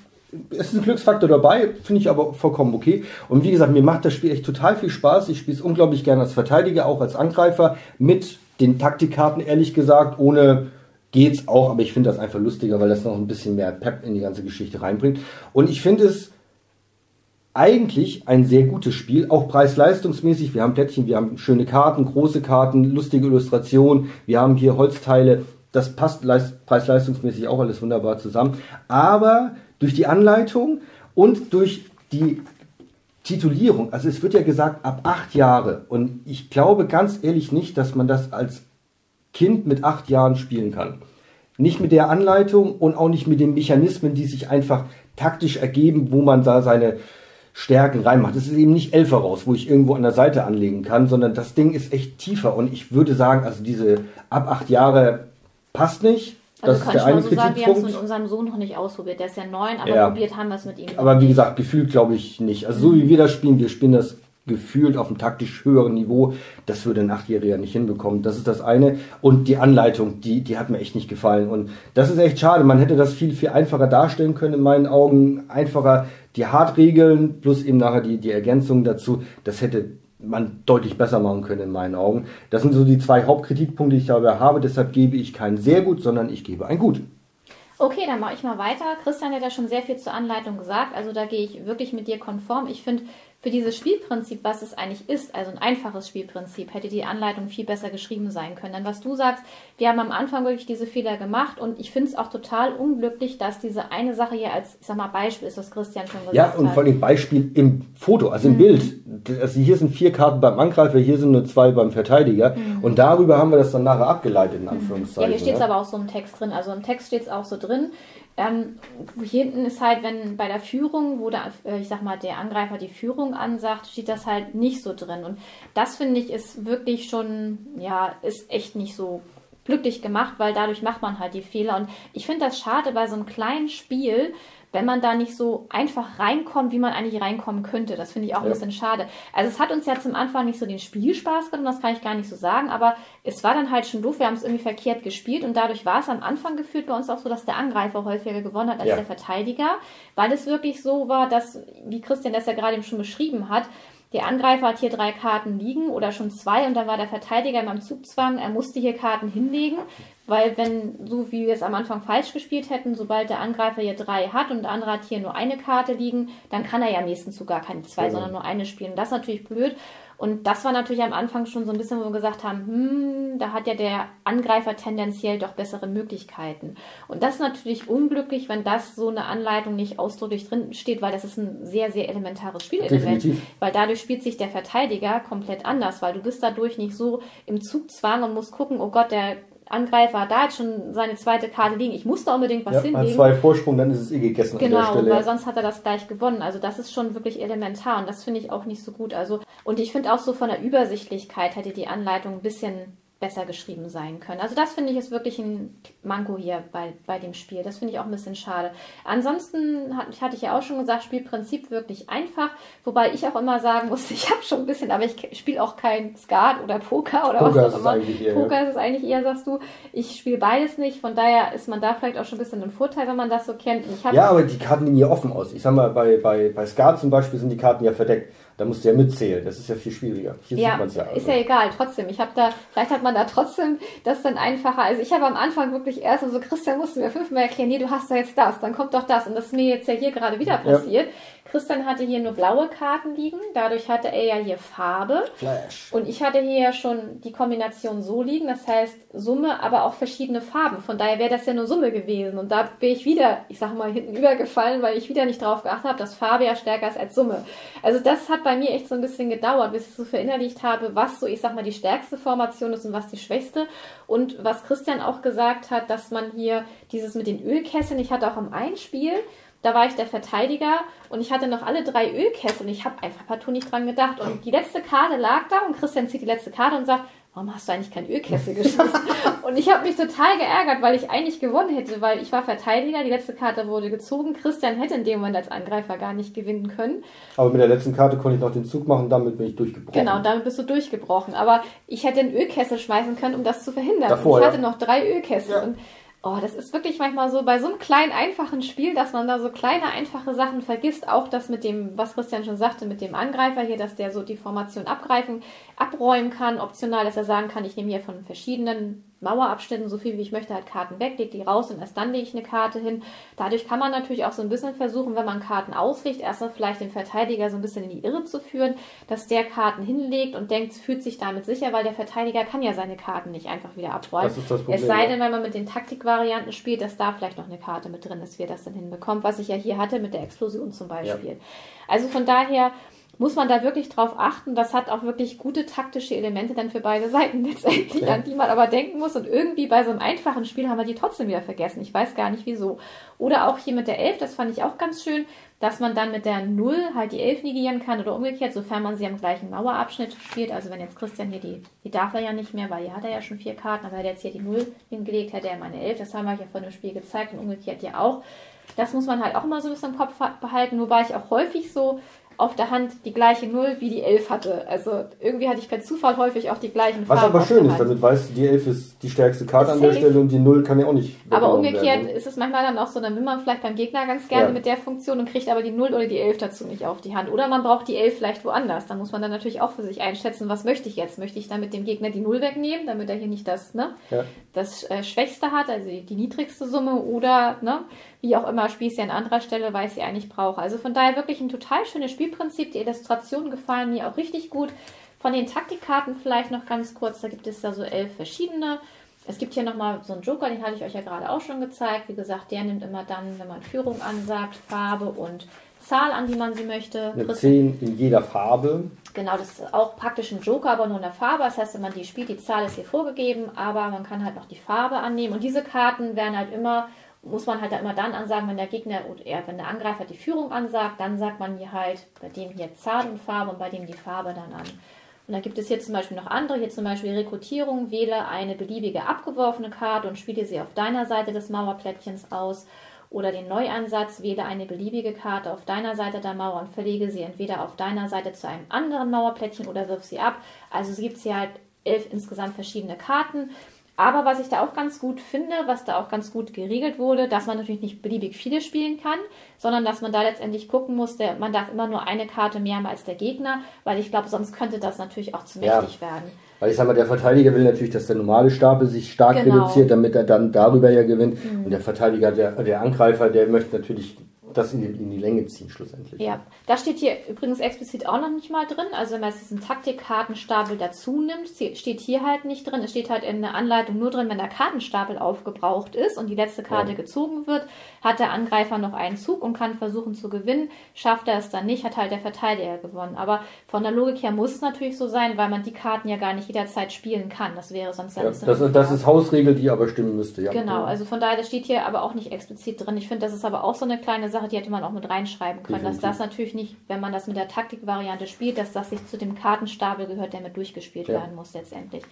Speaker 1: es ist ein Glücksfaktor dabei, finde ich aber vollkommen okay. Und wie gesagt, mir macht das Spiel echt total viel Spaß. Ich spiele es unglaublich gerne als Verteidiger, auch als Angreifer, mit den Taktikkarten, ehrlich gesagt, ohne geht's auch, aber ich finde das einfach lustiger, weil das noch ein bisschen mehr Pep in die ganze Geschichte reinbringt. Und ich finde es eigentlich ein sehr gutes Spiel, auch preis-leistungsmäßig. Wir haben Plättchen, wir haben schöne Karten, große Karten, lustige Illustrationen, wir haben hier Holzteile. Das passt preis-leistungsmäßig auch alles wunderbar zusammen. Aber durch die Anleitung und durch die Titulierung, also es wird ja gesagt ab acht Jahre und ich glaube ganz ehrlich nicht, dass man das als Kind mit acht Jahren spielen kann. Nicht mit der Anleitung und auch nicht mit den Mechanismen, die sich einfach taktisch ergeben, wo man da seine Stärken reinmacht. Es ist eben nicht Elfer raus, wo ich irgendwo an der Seite anlegen kann, sondern das Ding ist echt tiefer. Und ich würde sagen, also diese ab acht Jahre passt nicht.
Speaker 2: Also das ist der eine so sagen, wir haben es mit unserem Sohn noch nicht ausprobiert. Der ist ja neun, aber ja. probiert haben wir es mit ihm.
Speaker 1: Aber wie gesagt, gefühlt glaube ich nicht. Also so wie wir das spielen, wir spielen das gefühlt auf einem taktisch höheren Niveau. Das würde ein Achtjähriger nicht hinbekommen. Das ist das eine. Und die Anleitung, die, die hat mir echt nicht gefallen. Und das ist echt schade. Man hätte das viel, viel einfacher darstellen können in meinen Augen. Einfacher die Hartregeln plus eben nachher die, die Ergänzungen dazu. Das hätte man deutlich besser machen können in meinen Augen. Das sind so die zwei Hauptkritikpunkte, die ich dabei habe. Deshalb gebe ich kein sehr gut, sondern ich gebe ein gut.
Speaker 2: Okay, dann mache ich mal weiter. Christian hat ja schon sehr viel zur Anleitung gesagt, also da gehe ich wirklich mit dir konform. Ich finde, für dieses Spielprinzip, was es eigentlich ist, also ein einfaches Spielprinzip, hätte die Anleitung viel besser geschrieben sein können. Denn was du sagst, wir haben am Anfang wirklich diese Fehler gemacht und ich finde es auch total unglücklich, dass diese eine Sache hier als, ich sag mal, Beispiel ist, was Christian schon gesagt
Speaker 1: hat. Ja, und vor allem Beispiel im Foto, also im mhm. Bild. Also hier sind vier Karten beim Angreifer, hier sind nur zwei beim Verteidiger mhm. und darüber haben wir das dann nachher abgeleitet, in mhm. Anführungszeichen.
Speaker 2: Ja, hier steht es ne? aber auch so im Text drin. Also im Text steht es auch so drin. Ähm, hinten ist halt, wenn bei der Führung, wo der, äh, ich sag mal, der Angreifer die Führung ansagt, steht das halt nicht so drin. Und das finde ich ist wirklich schon, ja, ist echt nicht so glücklich gemacht, weil dadurch macht man halt die Fehler. Und ich finde das schade bei so einem kleinen Spiel, wenn man da nicht so einfach reinkommt, wie man eigentlich reinkommen könnte. Das finde ich auch ja. ein bisschen schade. Also es hat uns ja zum Anfang nicht so den Spielspaß genommen, das kann ich gar nicht so sagen, aber es war dann halt schon doof, wir haben es irgendwie verkehrt gespielt und dadurch war es am Anfang gefühlt bei uns auch so, dass der Angreifer häufiger gewonnen hat als ja. der Verteidiger, weil es wirklich so war, dass, wie Christian das ja gerade eben schon beschrieben hat, der Angreifer hat hier drei Karten liegen oder schon zwei und dann war der Verteidiger im Zugzwang, er musste hier Karten hinlegen, weil wenn, so wie wir es am Anfang falsch gespielt hätten, sobald der Angreifer hier drei hat und der andere hat hier nur eine Karte liegen, dann kann er ja am nächsten Zug gar keine zwei, mhm. sondern nur eine spielen. Und das ist natürlich blöd. Und das war natürlich am Anfang schon so ein bisschen, wo wir gesagt haben, hm, da hat ja der Angreifer tendenziell doch bessere Möglichkeiten. Und das ist natürlich unglücklich, wenn das so eine Anleitung nicht ausdrücklich drin steht, weil das ist ein sehr, sehr elementares Spielelement. Definitiv. Weil dadurch spielt sich der Verteidiger komplett anders, weil du bist dadurch nicht so im Zugzwang und musst gucken, oh Gott, der Angreifer hat da jetzt schon seine zweite Karte liegen. Ich muss da unbedingt was ja, hinlegen.
Speaker 1: Zwei Vorsprung, dann ist es eh gegessen.
Speaker 2: Genau, weil sonst hat er das gleich gewonnen. Also das ist schon wirklich elementar und das finde ich auch nicht so gut. Also und ich finde auch so von der Übersichtlichkeit hätte die Anleitung ein bisschen besser geschrieben sein können. Also das finde ich ist wirklich ein Manko hier bei, bei dem Spiel. Das finde ich auch ein bisschen schade. Ansonsten hatte ich ja auch schon gesagt, Spielprinzip wirklich einfach, wobei ich auch immer sagen muss, (laughs) ich habe schon ein bisschen, aber ich spiele auch kein Skat oder Poker oder Poker was auch immer. Eher, Poker ist es eigentlich eher, sagst du. Ich spiele beides nicht, von daher ist man da vielleicht auch schon ein bisschen ein Vorteil, wenn man das so kennt.
Speaker 1: ja, aber die Karten liegen ja offen aus. Ich sag mal, bei, bei, bei Skat zum Beispiel sind die Karten ja verdeckt. Da musst du ja mitzählen. Das ist ja viel schwieriger.
Speaker 2: Hier ja, sieht man es ja. Also. Ist ja egal, trotzdem. Ich habe da, vielleicht hat man da trotzdem das dann einfacher. Also ich habe am Anfang wirklich erst so, Christian musste mir fünfmal erklären, nee, du hast da jetzt das, dann kommt doch das. Und das ist mir jetzt ja hier gerade wieder passiert. Ja. Christian hatte hier nur blaue Karten liegen, dadurch hatte er ja hier Farbe. Flash. Und ich hatte hier ja schon die Kombination so liegen, das heißt Summe, aber auch verschiedene Farben. Von daher wäre das ja nur Summe gewesen. Und da bin ich wieder, ich sag mal, hinten übergefallen, weil ich wieder nicht drauf geachtet habe, dass Farbe ja stärker ist als Summe. Also das hat bei mir echt so ein bisschen gedauert, bis ich so verinnerlicht habe, was so, ich sag mal, die stärkste Formation ist und was die schwächste. Und was Christian auch gesagt hat, dass man hier dieses mit den Ölkesseln, ich hatte auch im Einspiel, da war ich der Verteidiger und ich hatte noch alle drei Ölkessel und ich habe einfach partout nicht dran gedacht. Und die letzte Karte lag da und Christian zieht die letzte Karte und sagt, warum hast du eigentlich keinen Ölkessel (laughs) geschossen? und ich habe mich total geärgert, weil ich eigentlich gewonnen hätte, weil ich war Verteidiger, die letzte Karte wurde gezogen. Christian hätte in dem Moment als Angreifer gar nicht gewinnen können.
Speaker 1: Aber mit der letzten Karte konnte ich noch den Zug machen, damit bin ich durchgebrochen.
Speaker 2: Genau, damit bist du durchgebrochen. Aber ich hätte einen Ölkessel schmeißen können, um das zu verhindern. Davor, ich hatte noch drei Ölkessel. Ja. Und Oh, das ist wirklich manchmal so bei so einem kleinen, einfachen Spiel, dass man da so kleine, einfache Sachen vergisst. Auch das mit dem, was Christian schon sagte, mit dem Angreifer hier, dass der so die Formation abgreifen, abräumen kann. Optional, dass er sagen kann, ich nehme hier von verschiedenen Mauerabschnitten so viel wie ich möchte, halt Karten weg, lege die raus und erst dann lege ich eine Karte hin. Dadurch kann man natürlich auch so ein bisschen versuchen, wenn man Karten auslegt, erstmal vielleicht den Verteidiger so ein bisschen in die Irre zu führen, dass der Karten hinlegt und denkt, fühlt sich damit sicher, weil der Verteidiger kann ja seine Karten nicht einfach wieder abräumen. Das ist das Problem, es sei denn, wenn man mit den Taktikvarianten spielt, dass da vielleicht noch eine Karte mit drin ist, wie er das dann hinbekommt, was ich ja hier hatte mit der Explosion zum Beispiel. Ja. Also von daher muss man da wirklich drauf achten. Das hat auch wirklich gute taktische Elemente dann für beide Seiten (laughs) letztendlich, ja. an die man aber denken muss. Und irgendwie bei so einem einfachen Spiel haben wir die trotzdem wieder vergessen. Ich weiß gar nicht wieso. Oder auch hier mit der 11, das fand ich auch ganz schön, dass man dann mit der 0 halt die 11 negieren kann oder umgekehrt, sofern man sie am gleichen Mauerabschnitt spielt. Also wenn jetzt Christian hier die, die darf er ja nicht mehr, weil hier hat er ja schon vier Karten, aber er hat jetzt hier die 0 hingelegt, hätte er meine 11. Das haben wir ja vor dem Spiel gezeigt und umgekehrt ja auch. Das muss man halt auch immer so ein bisschen im Kopf behalten, wobei ich auch häufig so auf der Hand die gleiche Null wie die Elf hatte. Also irgendwie hatte ich per Zufall häufig auch die gleichen
Speaker 1: Was Farben. Was aber schön ist, damit weißt du, die Elf ist die stärkste Karte an der Stelle und die Null kann ja auch nicht.
Speaker 2: Aber umgekehrt werden. ist es manchmal dann auch so, dann will man vielleicht beim Gegner ganz gerne ja. mit der Funktion und kriegt aber die Null oder die Elf dazu nicht auf die Hand. Oder man braucht die Elf vielleicht woanders. Da muss man dann natürlich auch für sich einschätzen, was möchte ich jetzt? Möchte ich dann mit dem Gegner die Null wegnehmen, damit er hier nicht das, ne, ja. das äh, Schwächste hat, also die, die niedrigste Summe oder, ne, wie auch immer, ich sie an anderer Stelle, weil ich sie eigentlich brauche. Also von daher wirklich ein total schönes Spielprinzip. Die Illustrationen gefallen mir auch richtig gut. Von den Taktikkarten vielleicht noch ganz kurz, da gibt es da so elf verschiedene. Es gibt hier nochmal so einen Joker, den hatte ich euch ja gerade auch schon gezeigt. Wie gesagt, der nimmt immer dann, wenn man Führung ansagt, Farbe und Zahl an, wie man sie möchte.
Speaker 1: Eine 10 in jeder Farbe.
Speaker 2: Genau, das ist auch praktisch ein Joker, aber nur in der Farbe. Das heißt, wenn man die spielt, die Zahl ist hier vorgegeben, aber man kann halt noch die Farbe annehmen. Und diese Karten werden halt immer muss man halt da immer dann ansagen, wenn der Gegner oder eher wenn der Angreifer die Führung ansagt, dann sagt man hier halt bei dem hier Zahl und Farbe und bei dem die Farbe dann an. Und dann gibt es hier zum Beispiel noch andere, hier zum Beispiel Rekrutierung, wähle eine beliebige abgeworfene Karte und spiele sie auf deiner Seite des Mauerplättchens aus. Oder den Neuansatz, wähle eine beliebige Karte auf deiner Seite der Mauer und verlege sie entweder auf deiner Seite zu einem anderen Mauerplättchen oder wirf sie ab. Also es gibt hier halt elf insgesamt verschiedene Karten. Aber was ich da auch ganz gut finde, was da auch ganz gut geregelt wurde, dass man natürlich nicht beliebig viele spielen kann, sondern dass man da letztendlich gucken muss, der, man darf immer nur eine Karte mehr haben als der Gegner, weil ich glaube, sonst könnte das natürlich auch zu mächtig ja. werden.
Speaker 1: Weil ich sag mal, der Verteidiger will natürlich, dass der normale Stapel sich stark genau. reduziert, damit er dann darüber ja gewinnt. Mhm. Und der Verteidiger, der, der Angreifer, der möchte natürlich das in die, in die Länge ziehen schlussendlich.
Speaker 2: Ja, da steht hier übrigens explizit auch noch nicht mal drin. Also wenn man jetzt diesen Taktikkartenstapel dazu nimmt, steht hier halt nicht drin. Es steht halt in der Anleitung nur drin, wenn der Kartenstapel aufgebraucht ist und die letzte Karte ja. gezogen wird, hat der Angreifer noch einen Zug und kann versuchen zu gewinnen. Schafft er es dann nicht, hat halt der Verteidiger gewonnen. Aber von der Logik her muss es natürlich so sein, weil man die Karten ja gar nicht jederzeit spielen kann. Das wäre sonst
Speaker 1: ja, das, das, das ist Hausregel, die aber stimmen müsste. Ja.
Speaker 2: Genau, also von daher, das steht hier aber auch nicht explizit drin. Ich finde, das ist aber auch so eine kleine Sache Sache, die hätte man auch mit reinschreiben können, Definitiv. dass das natürlich nicht, wenn man das mit der Taktikvariante spielt, dass das sich zu dem Kartenstapel gehört, der mit durchgespielt ja. werden muss letztendlich.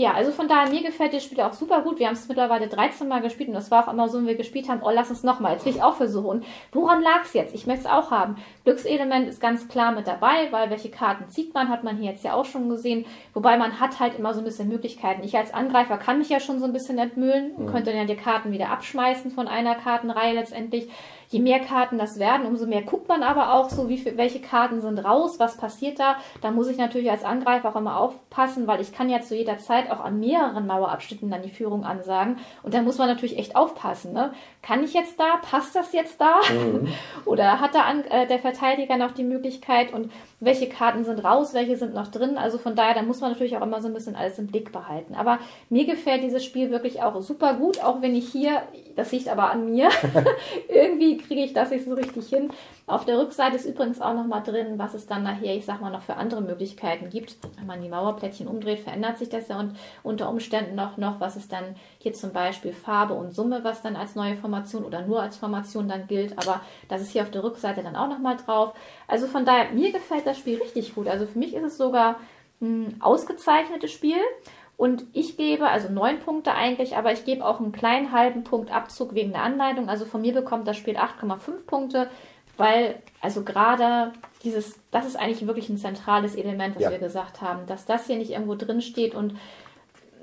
Speaker 2: Ja, also von daher, mir gefällt das Spiel auch super gut. Wir haben es mittlerweile 13 Mal gespielt und das war auch immer so, wenn wir gespielt haben, oh, lass uns nochmal, jetzt will ich auch versuchen. Woran lag es jetzt? Ich möchte es auch haben. Glückselement ist ganz klar mit dabei, weil welche Karten zieht man, hat man hier jetzt ja auch schon gesehen. Wobei man hat halt immer so ein bisschen Möglichkeiten. Ich als Angreifer kann mich ja schon so ein bisschen entmüllen und mhm. könnte dann ja die Karten wieder abschmeißen von einer Kartenreihe letztendlich je mehr Karten das werden, umso mehr guckt man aber auch so, wie viel, welche Karten sind raus, was passiert da. Da muss ich natürlich als Angreifer auch immer aufpassen, weil ich kann ja zu jeder Zeit auch an mehreren Mauerabschnitten dann die Führung ansagen. Und da muss man natürlich echt aufpassen. Ne? Kann ich jetzt da? Passt das jetzt da? Mhm. (laughs) Oder hat da an, äh, der Verteidiger noch die Möglichkeit? Und welche Karten sind raus, welche sind noch drin? Also von daher, da muss man natürlich auch immer so ein bisschen alles im Blick behalten. Aber mir gefällt dieses Spiel wirklich auch super gut, auch wenn ich hier, das liegt aber an mir, (laughs) irgendwie kriege ich das nicht so richtig hin. Auf der Rückseite ist übrigens auch nochmal drin, was es dann nachher, ich sag mal, noch für andere Möglichkeiten gibt. Wenn man die Mauerplättchen umdreht, verändert sich das ja und unter Umständen auch noch, was es dann hier zum Beispiel Farbe und Summe, was dann als neue Formation oder nur als Formation dann gilt. Aber das ist hier auf der Rückseite dann auch nochmal drauf. Also von daher, mir gefällt das Spiel richtig gut. Also für mich ist es sogar ein ausgezeichnetes Spiel. Und ich gebe, also neun Punkte eigentlich, aber ich gebe auch einen kleinen halben Punkt Abzug wegen der Anleitung. Also von mir bekommt das Spiel 8,5 Punkte, weil, also gerade dieses, das ist eigentlich wirklich ein zentrales Element, was ja. wir gesagt haben, dass das hier nicht irgendwo drin steht und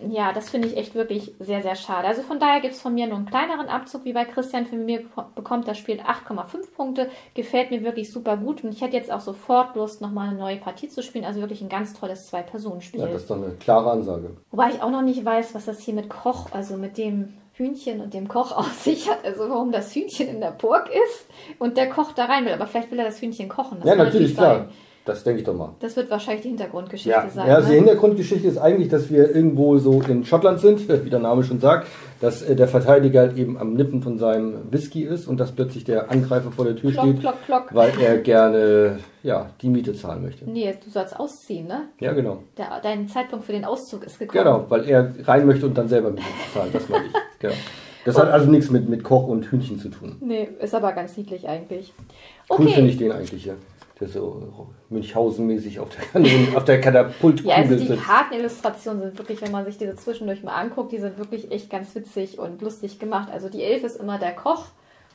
Speaker 2: ja, das finde ich echt wirklich sehr, sehr schade. Also von daher gibt es von mir nur einen kleineren Abzug wie bei Christian. Für mich bekommt das Spiel 8,5 Punkte. Gefällt mir wirklich super gut und ich hätte jetzt auch sofort Lust, nochmal eine neue Partie zu spielen. Also wirklich ein ganz tolles Zwei-Personen-Spiel. Ja,
Speaker 1: das ist doch eine klare Ansage.
Speaker 2: Wobei ich auch noch nicht weiß, was das hier mit Koch, also mit dem Hühnchen und dem Koch (laughs) auf sich hat. Also warum das Hühnchen in der Burg ist und der Koch da rein will. Aber vielleicht will er das Hühnchen kochen. Das
Speaker 1: ja, natürlich, klar. Sein. Das denke ich doch mal.
Speaker 2: Das wird wahrscheinlich die Hintergrundgeschichte
Speaker 1: ja.
Speaker 2: sein.
Speaker 1: Ja, also die Hintergrundgeschichte ist eigentlich, dass wir irgendwo so in Schottland sind, (laughs) wie der Name schon sagt, dass äh, der Verteidiger halt eben am Nippen von seinem Whisky ist und dass plötzlich der Angreifer vor der Tür klock, steht, klock, klock. weil er gerne ja, die Miete zahlen möchte.
Speaker 2: Nee, du sollst ausziehen, ne?
Speaker 1: Ja, genau.
Speaker 2: Der, dein Zeitpunkt für den Auszug ist gekommen.
Speaker 1: Genau, weil er rein möchte und dann selber Miete zahlen, das meine ich. (laughs) Genau. Das hat also nichts mit, mit Koch und Hühnchen zu tun.
Speaker 2: Nee, ist aber ganz niedlich eigentlich.
Speaker 1: Okay. Cool finde ich den eigentlich, ja der so Münchhausen-mäßig auf der, Kanon, (laughs) auf der Katapultkugel
Speaker 2: ja, also die sitzt. Kartenillustrationen sind wirklich, wenn man sich diese zwischendurch mal anguckt, die sind wirklich echt ganz witzig und lustig gemacht. Also die Elf ist immer der Koch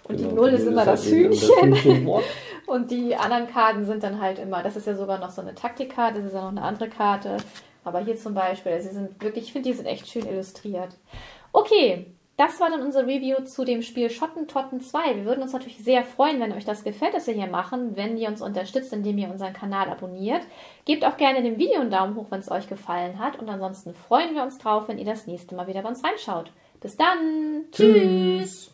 Speaker 2: und genau, die Null ist immer das Hühnchen. Das Hühnchen (laughs) und die anderen Karten sind dann halt immer, das ist ja sogar noch so eine Taktikkarte, das ist ja noch eine andere Karte. Aber hier zum Beispiel, sie sind wirklich, ich finde, die sind echt schön illustriert. Okay, das war dann unser Review zu dem Spiel Schottentotten 2. Wir würden uns natürlich sehr freuen, wenn euch das gefällt, was wir hier machen, wenn ihr uns unterstützt, indem ihr unseren Kanal abonniert. Gebt auch gerne dem Video einen Daumen hoch, wenn es euch gefallen hat. Und ansonsten freuen wir uns drauf, wenn ihr das nächste Mal wieder bei uns reinschaut. Bis dann. Tschüss. Tschüss.